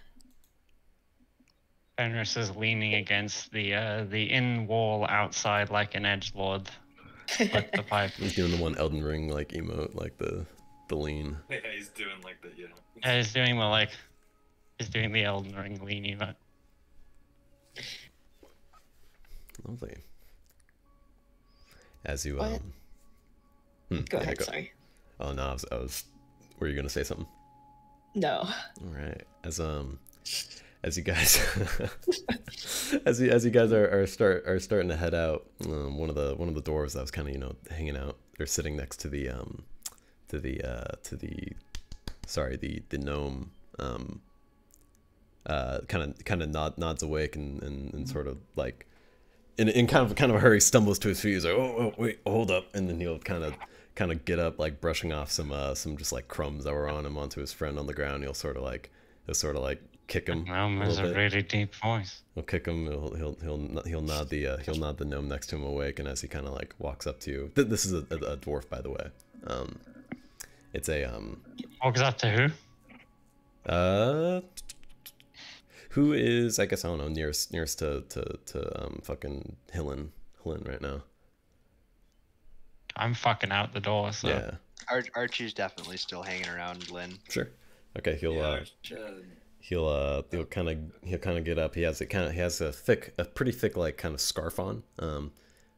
Fenris is leaning against the uh, the in wall outside like an edge lord with the pipe. He's doing the one Elden Ring like emote, like the the lean. Yeah, he's doing like the you know. Yeah, he's doing the like he's doing the Elden Ring lean emote. Lovely. As you um. Hmm, Go yeah, ahead, sorry. Oh no, I was, I was. Were you gonna say something? No. All right. As um, as you guys, as you as you guys are, are start are starting to head out, um, one of the one of the dwarves that was kind of you know hanging out, they're sitting next to the um, to the uh to the, sorry the the gnome um. Uh, kind of kind of nod, nods awake and, and, and sort of like in, in kind of kind of a hurry stumbles to his feet. He's like, oh, oh wait, hold up, and then he'll kind of kind of get up, like brushing off some uh some just like crumbs that were on him onto his friend on the ground. He'll sort of like he'll sort of like kick him. Gnome a has little a really deep voice. He'll kick him. He'll he'll he'll, he'll nod the uh, he'll nod the gnome next to him awake, and as he kind of like walks up to you, th- this is a, a, a dwarf by the way. Um, it's a um Walks up to who? uh. Who is I guess I don't know nearest nearest to to to um fucking Hlin Hlin right now? I'm fucking out the door, so Yeah, Ar- Archie's definitely still hanging around Hlin. sure. Okay, he'll uh, Yeah, he'll uh he'll kind of he'll kind of get up he has it kind of he has a thick a pretty thick like kind of scarf on um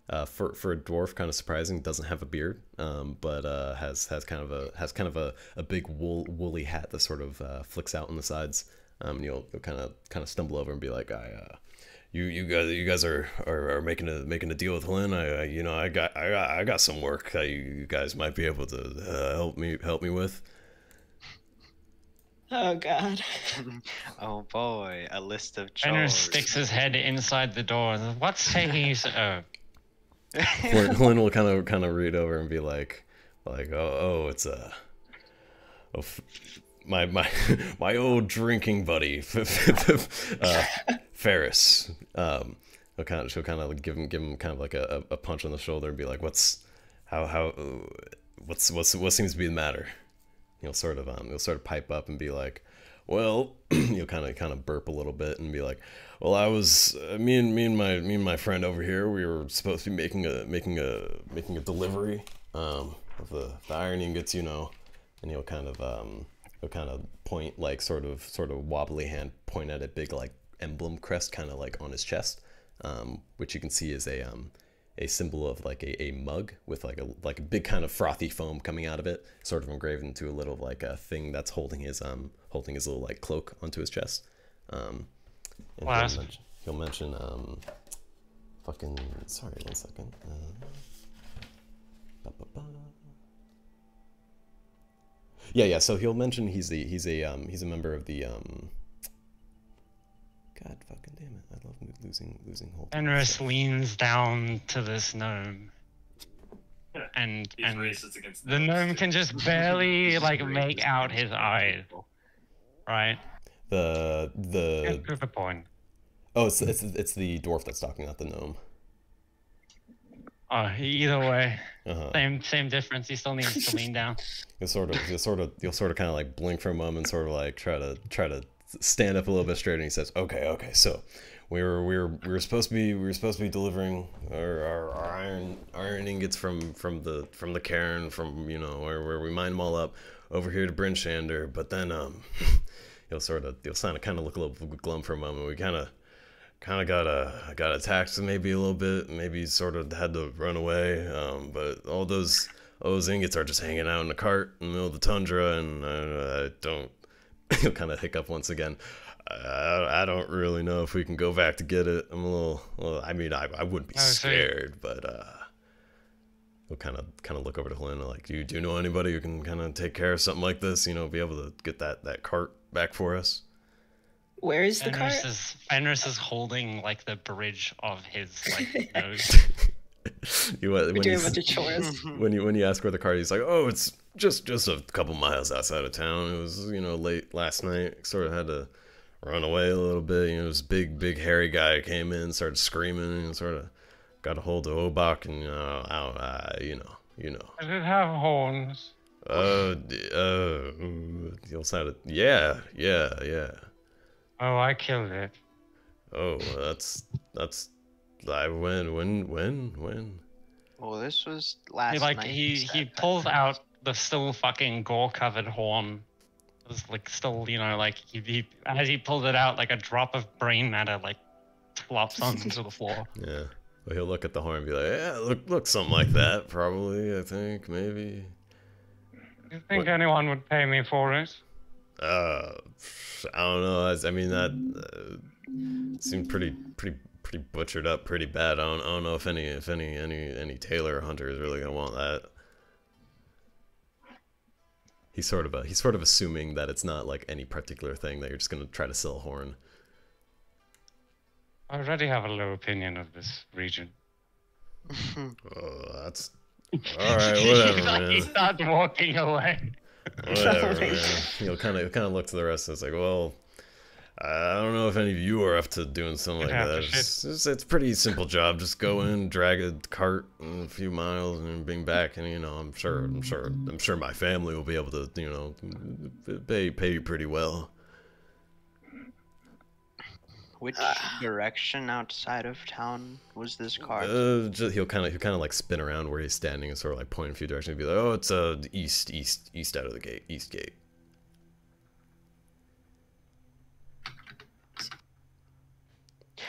uh for for a dwarf kind of surprising doesn't have a beard um but uh has has kind of a has kind of a, a big wool woolly hat that sort of uh, flicks out on the sides um and you'll, you'll kind of kind of stumble over and be like i uh you, you guys you guys are, are, are making a making a deal with Hlin. I, I you know I got I got I got some work that you, you guys might be able to uh, help me help me with. Oh god. Oh boy, a list of Fenris chores. sticks his head inside the door. What's taking you so? Oh, Hlin, Hlin will kind of kind of read over and be like, like, oh, oh, it's a, oh, f- my my my old drinking buddy, uh, Ferris. Um, she'll kind of she'll kind of give him give him kind of like a, a punch on the shoulder and be like, what's how how what's what's what seems to be the matter? He'll sort of um he'll sort of pipe up and be like, well, you'll kind of kind of burp a little bit and be like, well, I was uh, me and me and my me and my friend over here. We were supposed to be making a making a making a delivery um, of the, the iron ingots, you know. And he'll kind of um he'll kind of point like sort of sort of wobbly hand point at a big like emblem crest kind of like on his chest, um, which you can see is a um a symbol of like a, a mug with like a like a big kind of frothy foam coming out of it, sort of engraved into a little like a thing that's holding his um holding his little like cloak onto his chest. Um, and Class. he'll mention, he'll mention um fucking sorry one second. Uh. Yeah, yeah. So he'll mention he's the he's a um he's a member of the um. God fucking damn it! I love mo- losing losing hold. Fenris leans down to this gnome, and he's and racist against the gnome too. can just barely like make out his eyes, right? The the Get the point. oh it's it's it's the dwarf that's talking, not the gnome. Oh, either way, Uh-huh. same same difference. He still needs to lean down. You'll sort of you'll sort of you'll sort of kind of like blink for a moment, sort of like try to try to stand up a little bit straighter. And he says, "Okay, okay, so we were we were we were supposed to be we were supposed to be delivering our, our, our iron iron ingots from from the from the cairn from you know where where we mine them all up over here to Bryn Shander, but then um." He'll sort of, he'll kind of, kind of look a little glum for a moment. We kind of, kind of got uh, got attacked maybe a little bit. Maybe sort of had to run away. Um, but all those all those ingots are just hanging out in the cart in the middle of the tundra, and I, I don't. He'll kind of hiccup once again. I, I don't really know if we can go back to get it. I'm a little. Well, I mean, I, I wouldn't be Oh, scared, but uh, he'll kind of kind of look over to Helena like, do you do you know anybody who can kind of take care of something like this? You know, be able to get that that cart back for us. Where is the cart? Fenris is Fenris is holding like the bridge of his like nose. you, uh, We're when, doing you, a bunch of chores. when you when you ask where the cart, is, he's like, oh, it's just just a couple miles outside of town. It was you know late last night. Sort of had to run away a little bit. You know, this big big hairy guy came in, started screaming, and sort of got a hold of Obak, and uh, uh, you know, you know. Does it have horns? Uh, uh, you'll sound it. Yeah, yeah, yeah. Oh, I killed it. Oh, that's that's. I win, win, win, win. Well, this was last He, like night. he he said. pulls out the still fucking gore covered horn. It was like still you know like he, he as he pulls it out like a drop of brain matter like flops onto the floor. Yeah. Well, he'll look at the horn and be like, "Yeah, look, look, something like that, probably. I think maybe." Do you think What- anyone would pay me for it? Uh, I don't know. I, I mean, that uh, seemed pretty, pretty, pretty butchered up, pretty bad. I don't, I don't know if any, if any, any, any tailor hunter is really gonna want that. He's sort of a, he's sort of assuming that it's not like any particular thing that you're just gonna try to sell a horn. I already have a low opinion of this region. Oh, that's all right. Whatever, man. he starts walking away. Whatever, Right. man. He'll kind of kind of look to the rest and it's like, well, I don't know if any of you are up to doing something like Yeah, that. It's, it's, it's a pretty simple job. Just go in, drag a cart a few miles, and bring back. And you know, I'm sure, I'm sure, I'm sure my family will be able to, you know, pay pay you pretty well. Which Ah. direction outside of town was this car? Uh, ju- he'll kind of he'll kind of like spin around where he's standing and sort of like point in a few directions. And be like, oh, it's uh east, east, east out of the gate, east gate.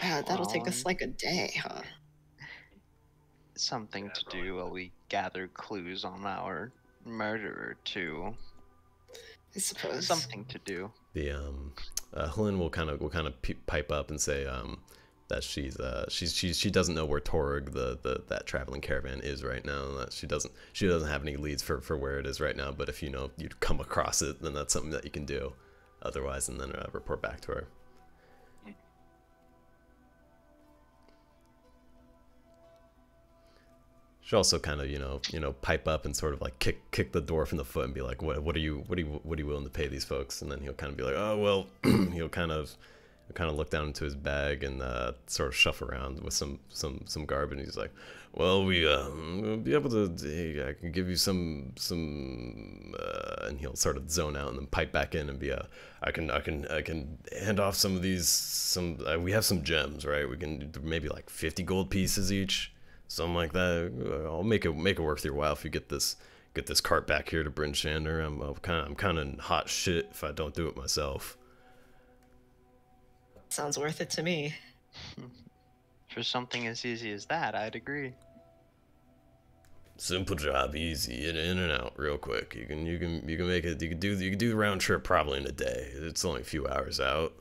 Yeah, that'll take us Um, like a day, huh? Something Yeah, to probably do while we gather clues on our murderer too. I suppose. Something to do. the um uh Helene will kind of will kind of pipe up and say um that she's uh she's she's she doesn't know where Torg the, the that traveling caravan is right now that she doesn't she doesn't have any leads for for where it is right now but if you know you'd come across it then that's something that you can do otherwise and then uh, report back to her She'll also kind of, you know, you know, pipe up and sort of like kick kick the dwarf in the foot and be like, "What, what are you, what are you, what are you willing to pay these folks?" And then he'll kind of be like, "Oh well," he'll kind of, he'll kind of look down into his bag and uh, sort of shuffle around with some some some garb, and he's like, "Well, we uh, we'll be able to, hey, I can give you some some," uh, and he'll sort of zone out and then pipe back in and be, uh, "I can, I can, I can hand off some of these, some, uh, we have some gems, right? We can maybe like fifty gold pieces each." Something like that. Uh, I'll make it make it worth your while if you get this get this cart back here to Bryn Shander. I'm kind of I'm kind of hot shit if I don't do it myself. Sounds worth it to me. For something as easy as that, I'd agree. Simple job, easy, in, in and out, real quick. You can you can you can make it. You can do you can do the round trip probably in a day. It's only a few hours out.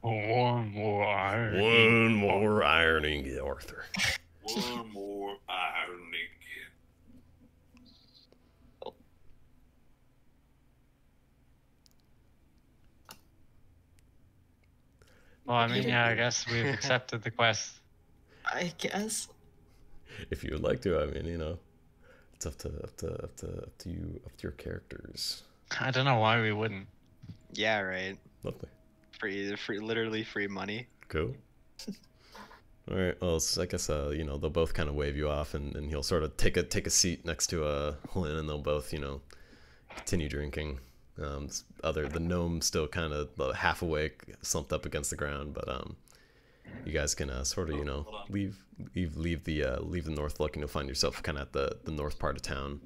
One more ironing. One more ironing, Arthur. One more ironing. Well, I mean, yeah, I guess we've accepted the quest. I guess. If you would like to, I mean, you know, it's up to up to up to up to you, up to your characters. I don't know why we wouldn't. Yeah, right. Lovely. Free, free, literally free money. Cool. All right. Well, I guess uh, you know they'll both kind of wave you off, and, and he'll sort of take a take a seat next to uh Hlin, and they'll both you know continue drinking. Um, other the gnome still kind of half awake, slumped up against the ground, but um, you guys can uh, sort of you know leave leave leave the uh, leave the Northlook, and you'll find yourself kind of at the the north part of town.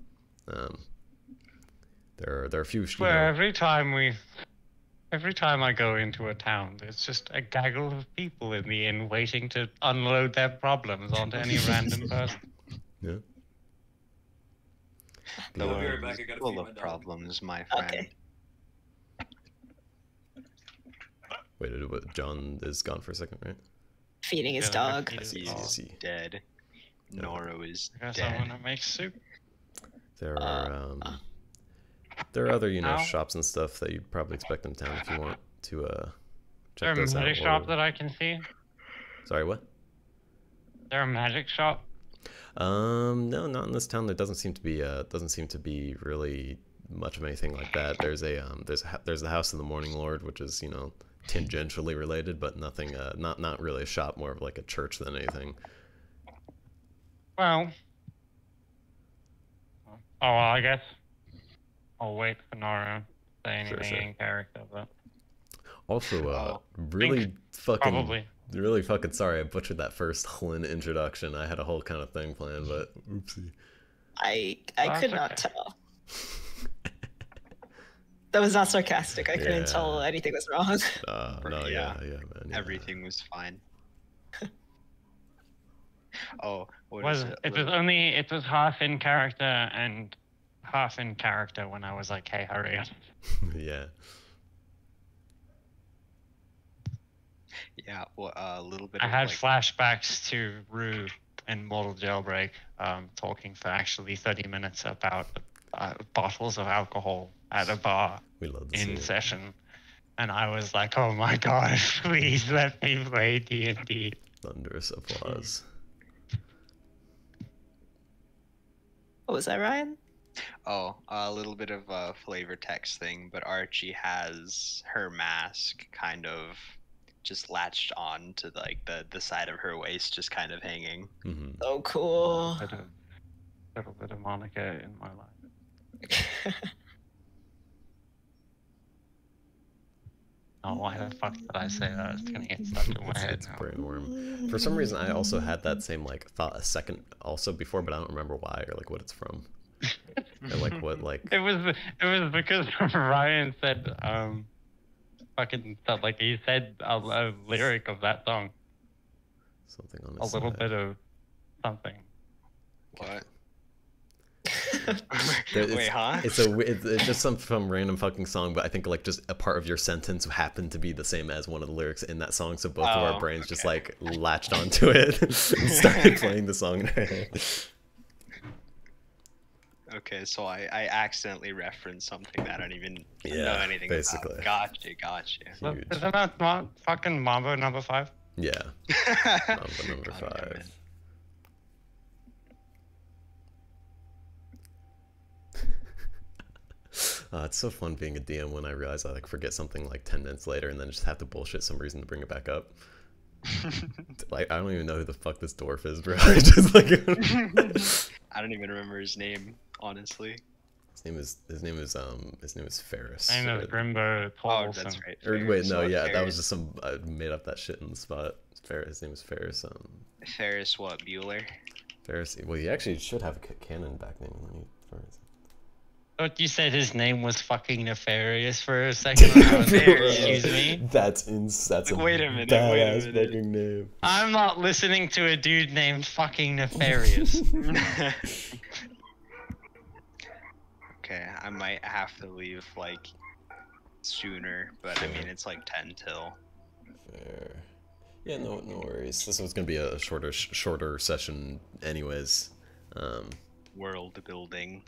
Um, there are there are a few. You Where know, every time we, every time I go into a town, there's just a gaggle of people in the inn waiting to unload their problems onto any random person. yeah. No, we'll be Uh, right back. I gotta Full of problems, my friend. Okay. Wait, uh, what, John is gone for a second, right? Feeding his Yeah, dog. feed I his see, I Dead. Yeah. Noro is I guess I want to make soup. There Uh, are um, there are other you know Ow. shops and stuff that you'd probably expect in town if you want to uh Is check there a those out. magic shop that I can see? Sorry, what? there a magic shop? Um, no, not in this town. There doesn't seem to be uh doesn't seem to be really much of anything like that. There's a um there's a, there's the House of the Morning Lord, which is you know tangentially related, but nothing uh not not really a shop, more of like a church than anything. Well. Oh, well, I guess I'll wait for Noro to say anything sure. in character, but Also, uh, really fucking, Probably. really fucking sorry I butchered that first Hlin introduction. I had a whole kind of thing planned, but oopsie. I I That's could not tell. That was not sarcastic. I couldn't Yeah. tell anything was wrong. Uh, no, yeah. yeah, yeah, man. yeah. Everything was fine. oh, what was is it? it was only it was half in character and half in character when I was like, "Hey, hurry up!" yeah. yeah, well, a little bit. I of, had like, flashbacks to Rue and Mortal Jailbreak, um, talking for actually thirty minutes about uh, bottles of alcohol at a bar We love to see in it. session, and I was like, "Oh my god, please let me play D and D." Thunderous applause. What was that, Ryan? Oh, a little bit of a flavor text thing, but Archie has her mask kind of just latched on to like the the side of her waist, just kind of hanging. hmm Oh, cool. Bit of, little bit of Monica in my life. Oh, why the fuck did I say that? It's gonna get stuck in my head it's now. For some reason, I also had that same like thought a second also before, but I don't remember why or like what it's from. Or like what like It was it was because Ryan said um fucking stuff like he said a, a lyric of that song, something on a his little bit of something. What? There- it's, Wait, huh? It's a w- it's, it's just some some random fucking song, but I think like just a part of your sentence happened to be the same as one of the lyrics in that song, so both of our Oh, brains just like latched onto it and started playing the song in our head. Okay, so I, I accidentally referenced something that I don't even know Yeah, anything basically. about. Gotcha, gotcha. Huge. Isn't that not fucking Mambo number five? Yeah, number number God damn five. it. Uh, it's so fun being a DM when I realize I like forget something like ten minutes later and then just have to bullshit some reason to bring it back up. Like I don't even know who the fuck this dwarf is, bro. I just like I don't even remember his name, honestly. his name is his name is um his name is Ferris. Name is or- Grimbo Oh, that's right. Or wait, no, what, yeah, that was just some I made up that shit in the spot. Ferris, his name is Ferris. Um, Ferris what Bueller. Ferris. Well, he actually should have a ca- canon back name. Let me- Ferris. Thought you said his name was fucking nefarious for a second. I was like, Nefarious. Excuse me. That's ins. That's a wait a minute, wait a minute. fucking name. I'm not listening to a dude named fucking nefarious. okay, I might have to leave like sooner, but I mean it's like ten till. Fair. Yeah, no, no worries. This was gonna be a shorter, sh- shorter session, anyways. Um, World building,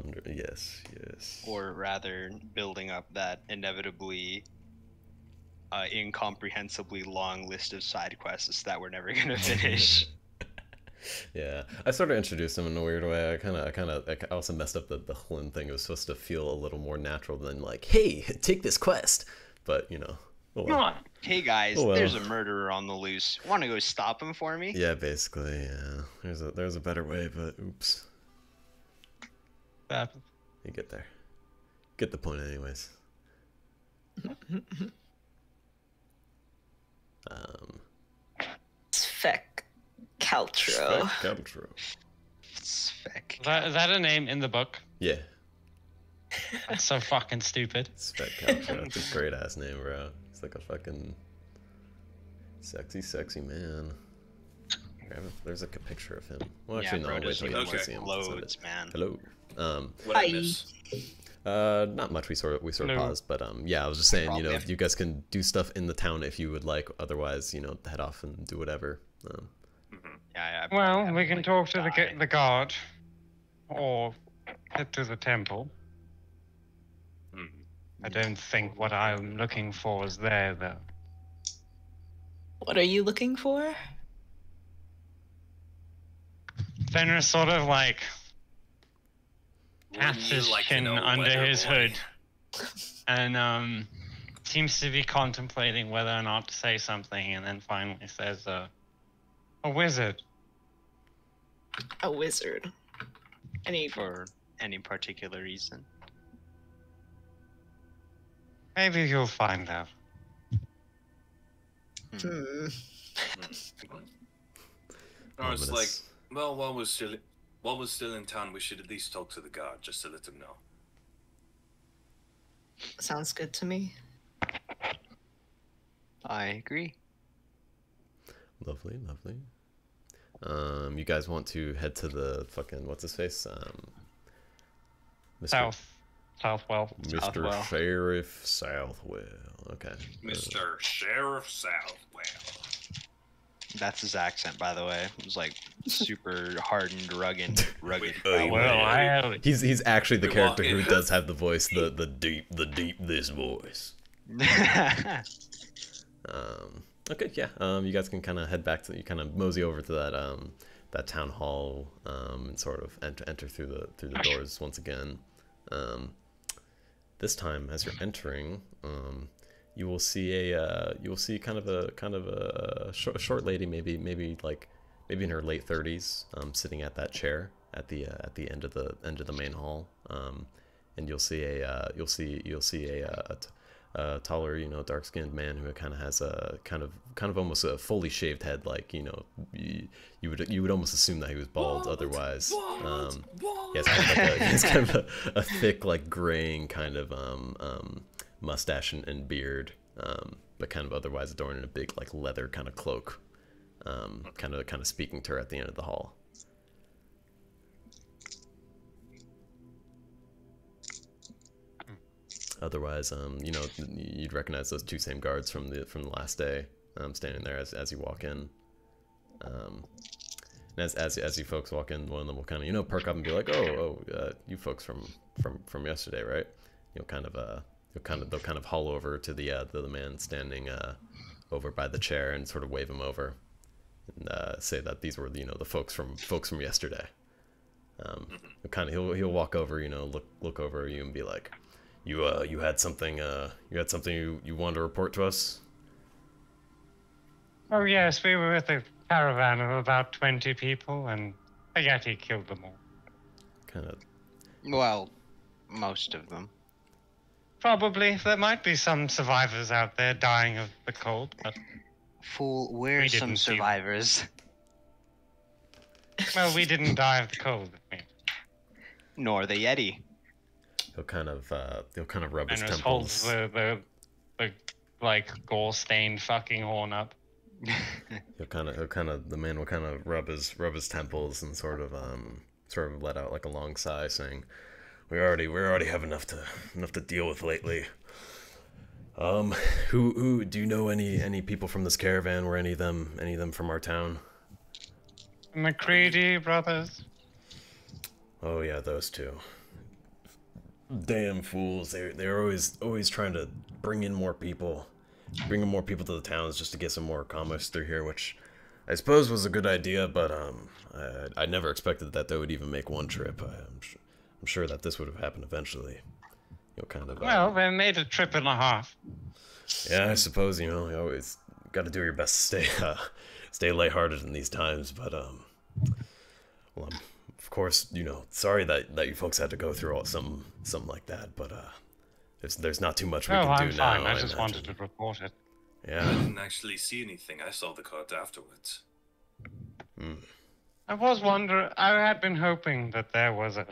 thunder. Yes, yes. or rather, building up that inevitably uh, incomprehensibly long list of side quests that we're never gonna finish. Yeah, I sort of introduced him in a weird way. I kind of, I kind of, I also messed up the the Hlin thing. It was supposed to feel a little more natural than like, hey, take this quest. But you know, oh Come on. hey guys, Oh, well. there's a murderer on the loose. Want to go stop him for me? Yeah, basically, yeah. There's a there's a better way, but oops, That- you get there. Get the point, anyways. um, Sephek Kaltro. Kaltro. Spec. Is that, is that a name in the book? Yeah, That's so fucking stupid. Spec Kaltro. That's a great ass name, bro. It's like a fucking sexy, sexy man. Here, a- There's like a picture of him. Well, actually, yeah, no. bro, Wait does till you Okay. actually see him. I'll loads, man. Hello. Um, What I miss? Uh, not much. We sort of we sort of No. paused, but um, yeah, I was just saying, you know, Problem. you guys can do stuff in the town if you would like. Otherwise, you know, head off and do whatever. Um, Yeah, I Well, we can like, talk to the die. gu- the guard, or head to the temple. Hmm. I don't think what I'm looking for is there, though. What are you looking for? Fenris sort of like Wouldn't taps you his like chin under his Boy? hood and um seems to be contemplating whether or not to say something, and then finally says, uh, "A wizard." A wizard. Any for any particular reason. Maybe you'll find out. Hmm. Or it's like, well, while we're still while we're still in town, we should at least talk to the guard just to let him know. Sounds good to me. I agree. Lovely, lovely. Um, you guys want to head to the fucking what's his face? Um, Mr. South, Southwell. Mr. Southwell. Sheriff Southwell. Okay. Mister Sheriff Southwell. That's his accent, by the way. It was like super hardened, rugged, rugged. Oh, Southwell. Well, I have... He's he's actually the We character walk who does have the voice, the the deep the deep this voice. Um, okay, yeah. Um, you guys can kind of head back to you kind of mosey over to that um that town hall um and sort of enter enter through the through the doors once again. Um, this time as you're entering, um, you will see a uh, you will see kind of a kind of a short, short lady, maybe maybe like maybe in her late thirties, um, sitting at that chair at the uh, at the end of the end of the main hall. Um, and you'll see a uh, you'll see you'll see a, uh, a, t- a taller, you know, dark skinned man who kind of has a kind of kind of almost a fully shaved head, like you know, you, you would you would almost assume that he was bald otherwise. Um, he has kind of, like a, has kind of a, a thick, like graying kind of um, um, mustache and, and beard, um, but kind of otherwise adorned in a big like leather kind of cloak, um, kind of kind of speaking to her at the end of the hall. Otherwise, um, you know, you'd recognize those two same guards from the from the last day, um, standing there as, as you walk in. Um, and as, as as you folks walk in, one of them will kind of you know perk up and be like, "Oh, oh, uh, you folks from from from yesterday, right?" You'll kind of uh, you'll kind of they'll kind of haul over to the uh, the, the man standing uh, over by the chair and sort of wave him over, and uh, say that these were you know the folks from folks from yesterday. Um, he'll kind of he'll he'll walk over, you know, look look over you and be like, "You uh you had something uh you had something you you wanted to report to us." Oh yes, we were with a caravan of about twenty people, and a yeti killed them all. Kind of Well, most of them. Probably there might be some survivors out there dying of the cold, but Fool, we're We some didn't see them. survivors. well, we didn't die of the cold. Nor the Yeti. he'll kind of uh he'll kind of rub his and just holds temples. the, the the like gore-stained fucking horn up. He'll kind of he'll kind of the man will kind of rub his rub his temples and sort of um sort of let out like a long sigh, saying, "We already we already have enough to enough to deal with lately." Um, who who do you know any any people from this caravan? Were any of them any of them from our town? McCready brothers. Oh yeah, those two. Damn fools! They they're always always trying to bring in more people, bring in more people to the towns just to get some more commerce through here, which I suppose was a good idea. But um, I, I never expected that they would even make one trip. I, I'm sure that this would have happened eventually. You know, kind of. uh, Well, they made a trip and a half. yeah, I suppose you know you always got to do your best to stay uh, stay lighthearted in these times. But um, well, I'm, of course, you know, sorry that that you folks had to go through all something something like that. But uh, there's there's not too much we Oh, can I'm do fine. now. I just imagine. wanted to report it. Yeah. I Yeah, didn't actually see anything. I saw the cart afterwards. I was wondering. I had been hoping that there was a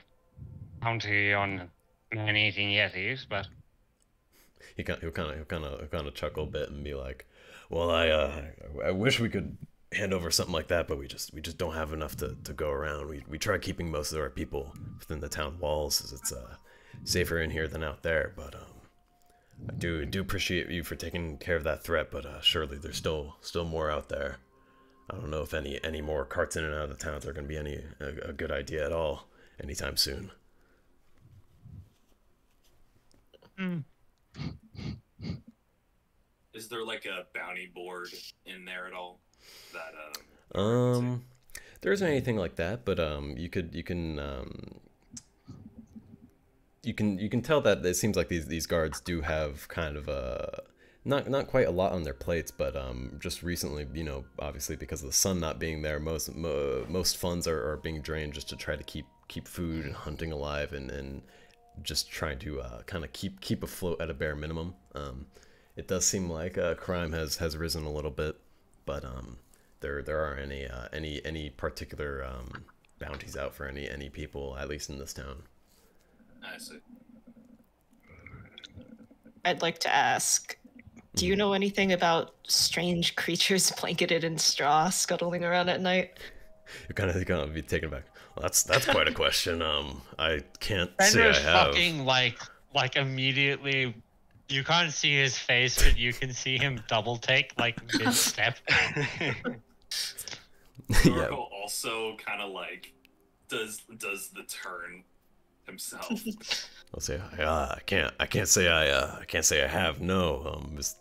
bounty on man-eating yetis, but he kind he'll kind of he'll kind of kind of chuckle a bit and be like, "Well, I uh, I wish we could." hand over something like that but we just we just don't have enough to, to go around we, we try keeping most of our people within the town walls as it's uh safer in here than out there but um I do do appreciate you for taking care of that threat, but uh, surely there's still still more out there. I don't know if any any more carts in and out of the towns are going to be any a, a good idea at all anytime soon. Is there like a bounty board in there at all? That um. Um, there isn't anything like that, but um, you could you can um, you can you can tell that it seems like these these guards do have kind of a not not quite a lot on their plates, but um, just recently, you know, obviously because of the sun not being there, most mo- most funds are, are being drained just to try to keep keep food and hunting alive and and just trying to uh, kind of keep keep afloat at a bare minimum. Um, it does seem like uh, crime has has risen a little bit, but um, there there aren't any uh, any any particular um, bounties out for any any people at least in this town. I see. I'd like to ask do you Mhm. know anything about strange creatures blanketed in straw scuttling around at night? You're kind of you're gonna be taken back. Well, that's that's quite a question. Um, I can't say I Fenrir's have. fucking like like immediately. You can't see his face, but you can see him double take like mid step. yeah, also kind of like does does the turn himself. I'll say I, uh, I can't I can't say I uh, I can't say I have no um just have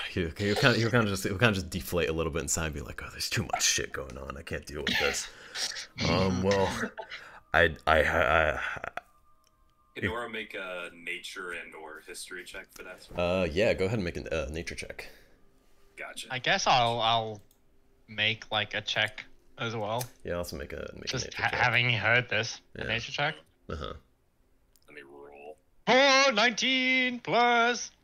he'll, he'll kind of he'll kind of just he'll kind of just deflate a little bit inside and be like oh there's too much shit going on I can't deal with this um well I I I, Can Noro make a nature and or history check for that? Sort I uh yeah go ahead and make a uh, nature check Gotcha. I guess I'll I'll make like a check as well. yeah also make a make a Just nature ha- check having heard this, Yeah. a nature check. uh huh Let me roll. Oh, 19 plus All right.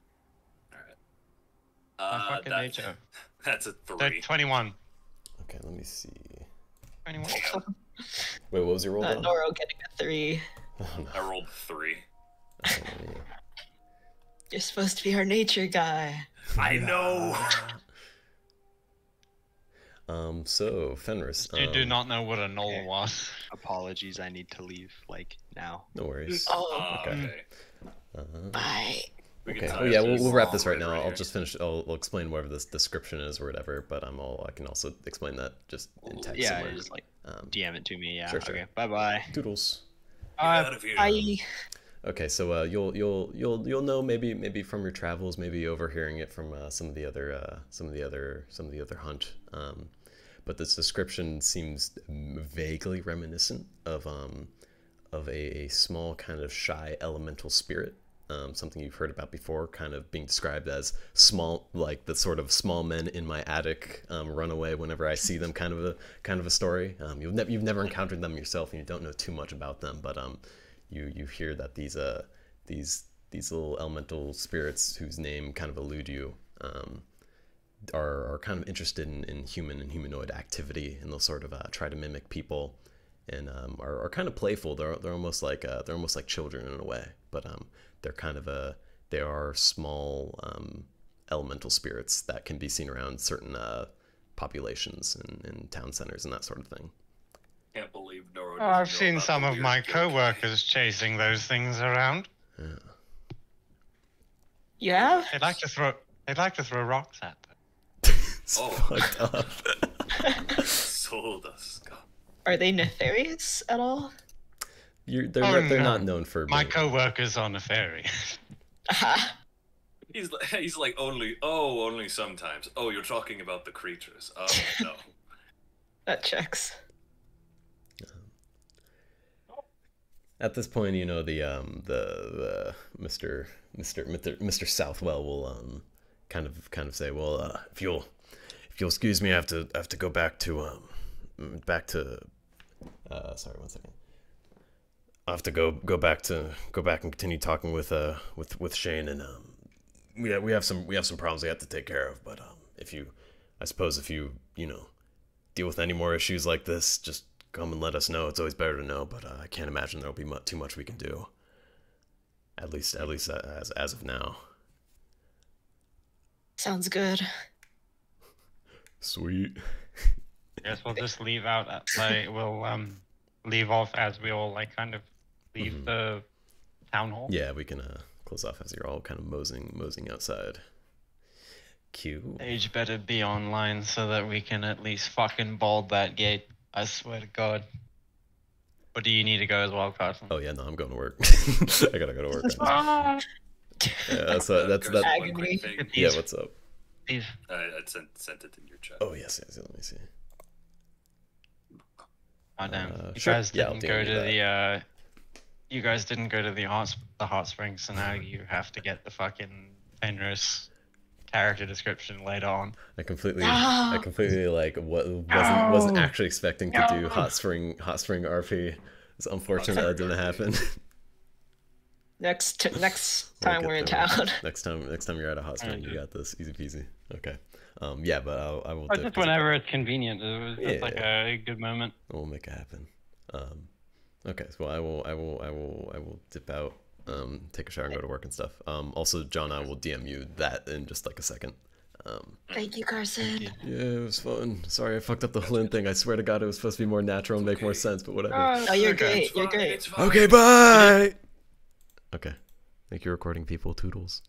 My Uh, fucking that- nature. That's a Thir- three. 21. okay let me see 21. wait what was your roll Uh, then? Noro getting a three. oh, no. I rolled three. That's not me. You're supposed to be our nature guy. I know. um so Fenris You do um, not know what a null okay. was. Apologies, I need to leave like now. no worries Oh, Uh, okay. okay. uh, bye. We Okay. Oh yeah, we'll, we'll wrap this right now. right I'll just finish. I'll, I'll explain whatever this description is or whatever. But I'm all. I can also explain that just in text. Yeah, somewhere. just like Um, DM it to me. Yeah. Sure, sure. Okay. Bye bye. doodles. Get Uh, out of here. Bye. Okay, so uh, you'll you'll you'll you'll know maybe maybe from your travels, maybe overhearing it from uh, some of the other uh, some of the other some of the other hunt. Um, but this description seems vaguely reminiscent of um, of a, a small kind of shy elemental spirit. Um, something you've heard about before, kind of being described as small, like the sort of small men in my attic um, run away whenever I see them. Kind of a kind of a story. Um, you've never you've never encountered them yourself, and you don't know too much about them, but um, you you hear that these uh these these little elemental spirits whose name kind of elude you um, are, are kind of interested in, in human and humanoid activity and they'll sort of uh, try to mimic people and um, are, are kind of playful they're, they're almost like uh, they're almost like children in a way but um, they're kind of a they are small um, elemental spirits that can be seen around certain uh, populations and, and town centers and that sort of thing Can't believe Noro. Oh, I've seen some of my joke. co-workers chasing those things around. yeah. You have? They'd like to throw. They'd like to throw rocks at them. it's Oh. fucked up Sold us. God. Are they nefarious at all? You're, they're, Oh, not, they're no. not known for My being- co-workers on the ferry. He's like, he's like only oh only sometimes. Oh, you're talking about the creatures. Oh no. that checks. At this point, you know the um the, the Mr. Mr. Mr. Mr. Southwell will um kind of kind of say, well, uh, if you'll if you'll excuse me, I have to I have to go back to um back to uh sorry one second. I have to go go back to go back and continue talking with uh with with Shane and um we have, we have some we have some problems we have to take care of, but um if you I suppose if you you know deal with any more issues like this, just come and let us know. It's always better to know, but uh, I can't imagine there'll be mu- too much we can do. At least, at least uh, as as of now. Sounds good. Sweet. Guess we'll just leave out. At, like we'll um leave off as we all like kind of leave Mhm. the town hall. Yeah, we can uh, close off as you're all kind of moseying moseying outside. Q. Age better be online so that we can at least fucking bald that gate. I swear to God. But do you need to go as well, Carson? Oh yeah, no, I'm going to work. I gotta go to work. Ah, Yeah, that's uh, that's There's that. Agony. Yeah, what's up? these- I, I sent sent it in your chat. Oh yes, yes. Let me see. Oh damn! Uh, you sure. guys didn't DM go to that. the uh, you guys didn't go to the hot the hot springs, so now you have to get the fucking Fenris character description later on. I completely, No. I completely like what wasn't wasn't actually expecting to do hot spring hot spring RP. It's unfortunate that didn't happen. Next t- next We'll time we're in there. town. Next time, next time you're at a hot spring, you got this. Easy peasy. Okay. Um, yeah, but I'll, I will. Or dip just 'cause whenever it's convenient. It was just like a good moment. We'll make it happen. Um, okay, so I will, I will, I will, I will dip out, um, take a shower and go to work and stuff. Um, also, John, I will DM you that in just like a second. Um, Thank you, Carson. yeah, it was fun. Sorry, I fucked up the Hlin thing. I swear to God, it was supposed to be more natural and make more sense, but whatever. Oh, you're Okay. great. You're great. it's fine. okay, bye. Okay, thank you, recording people. Toodles.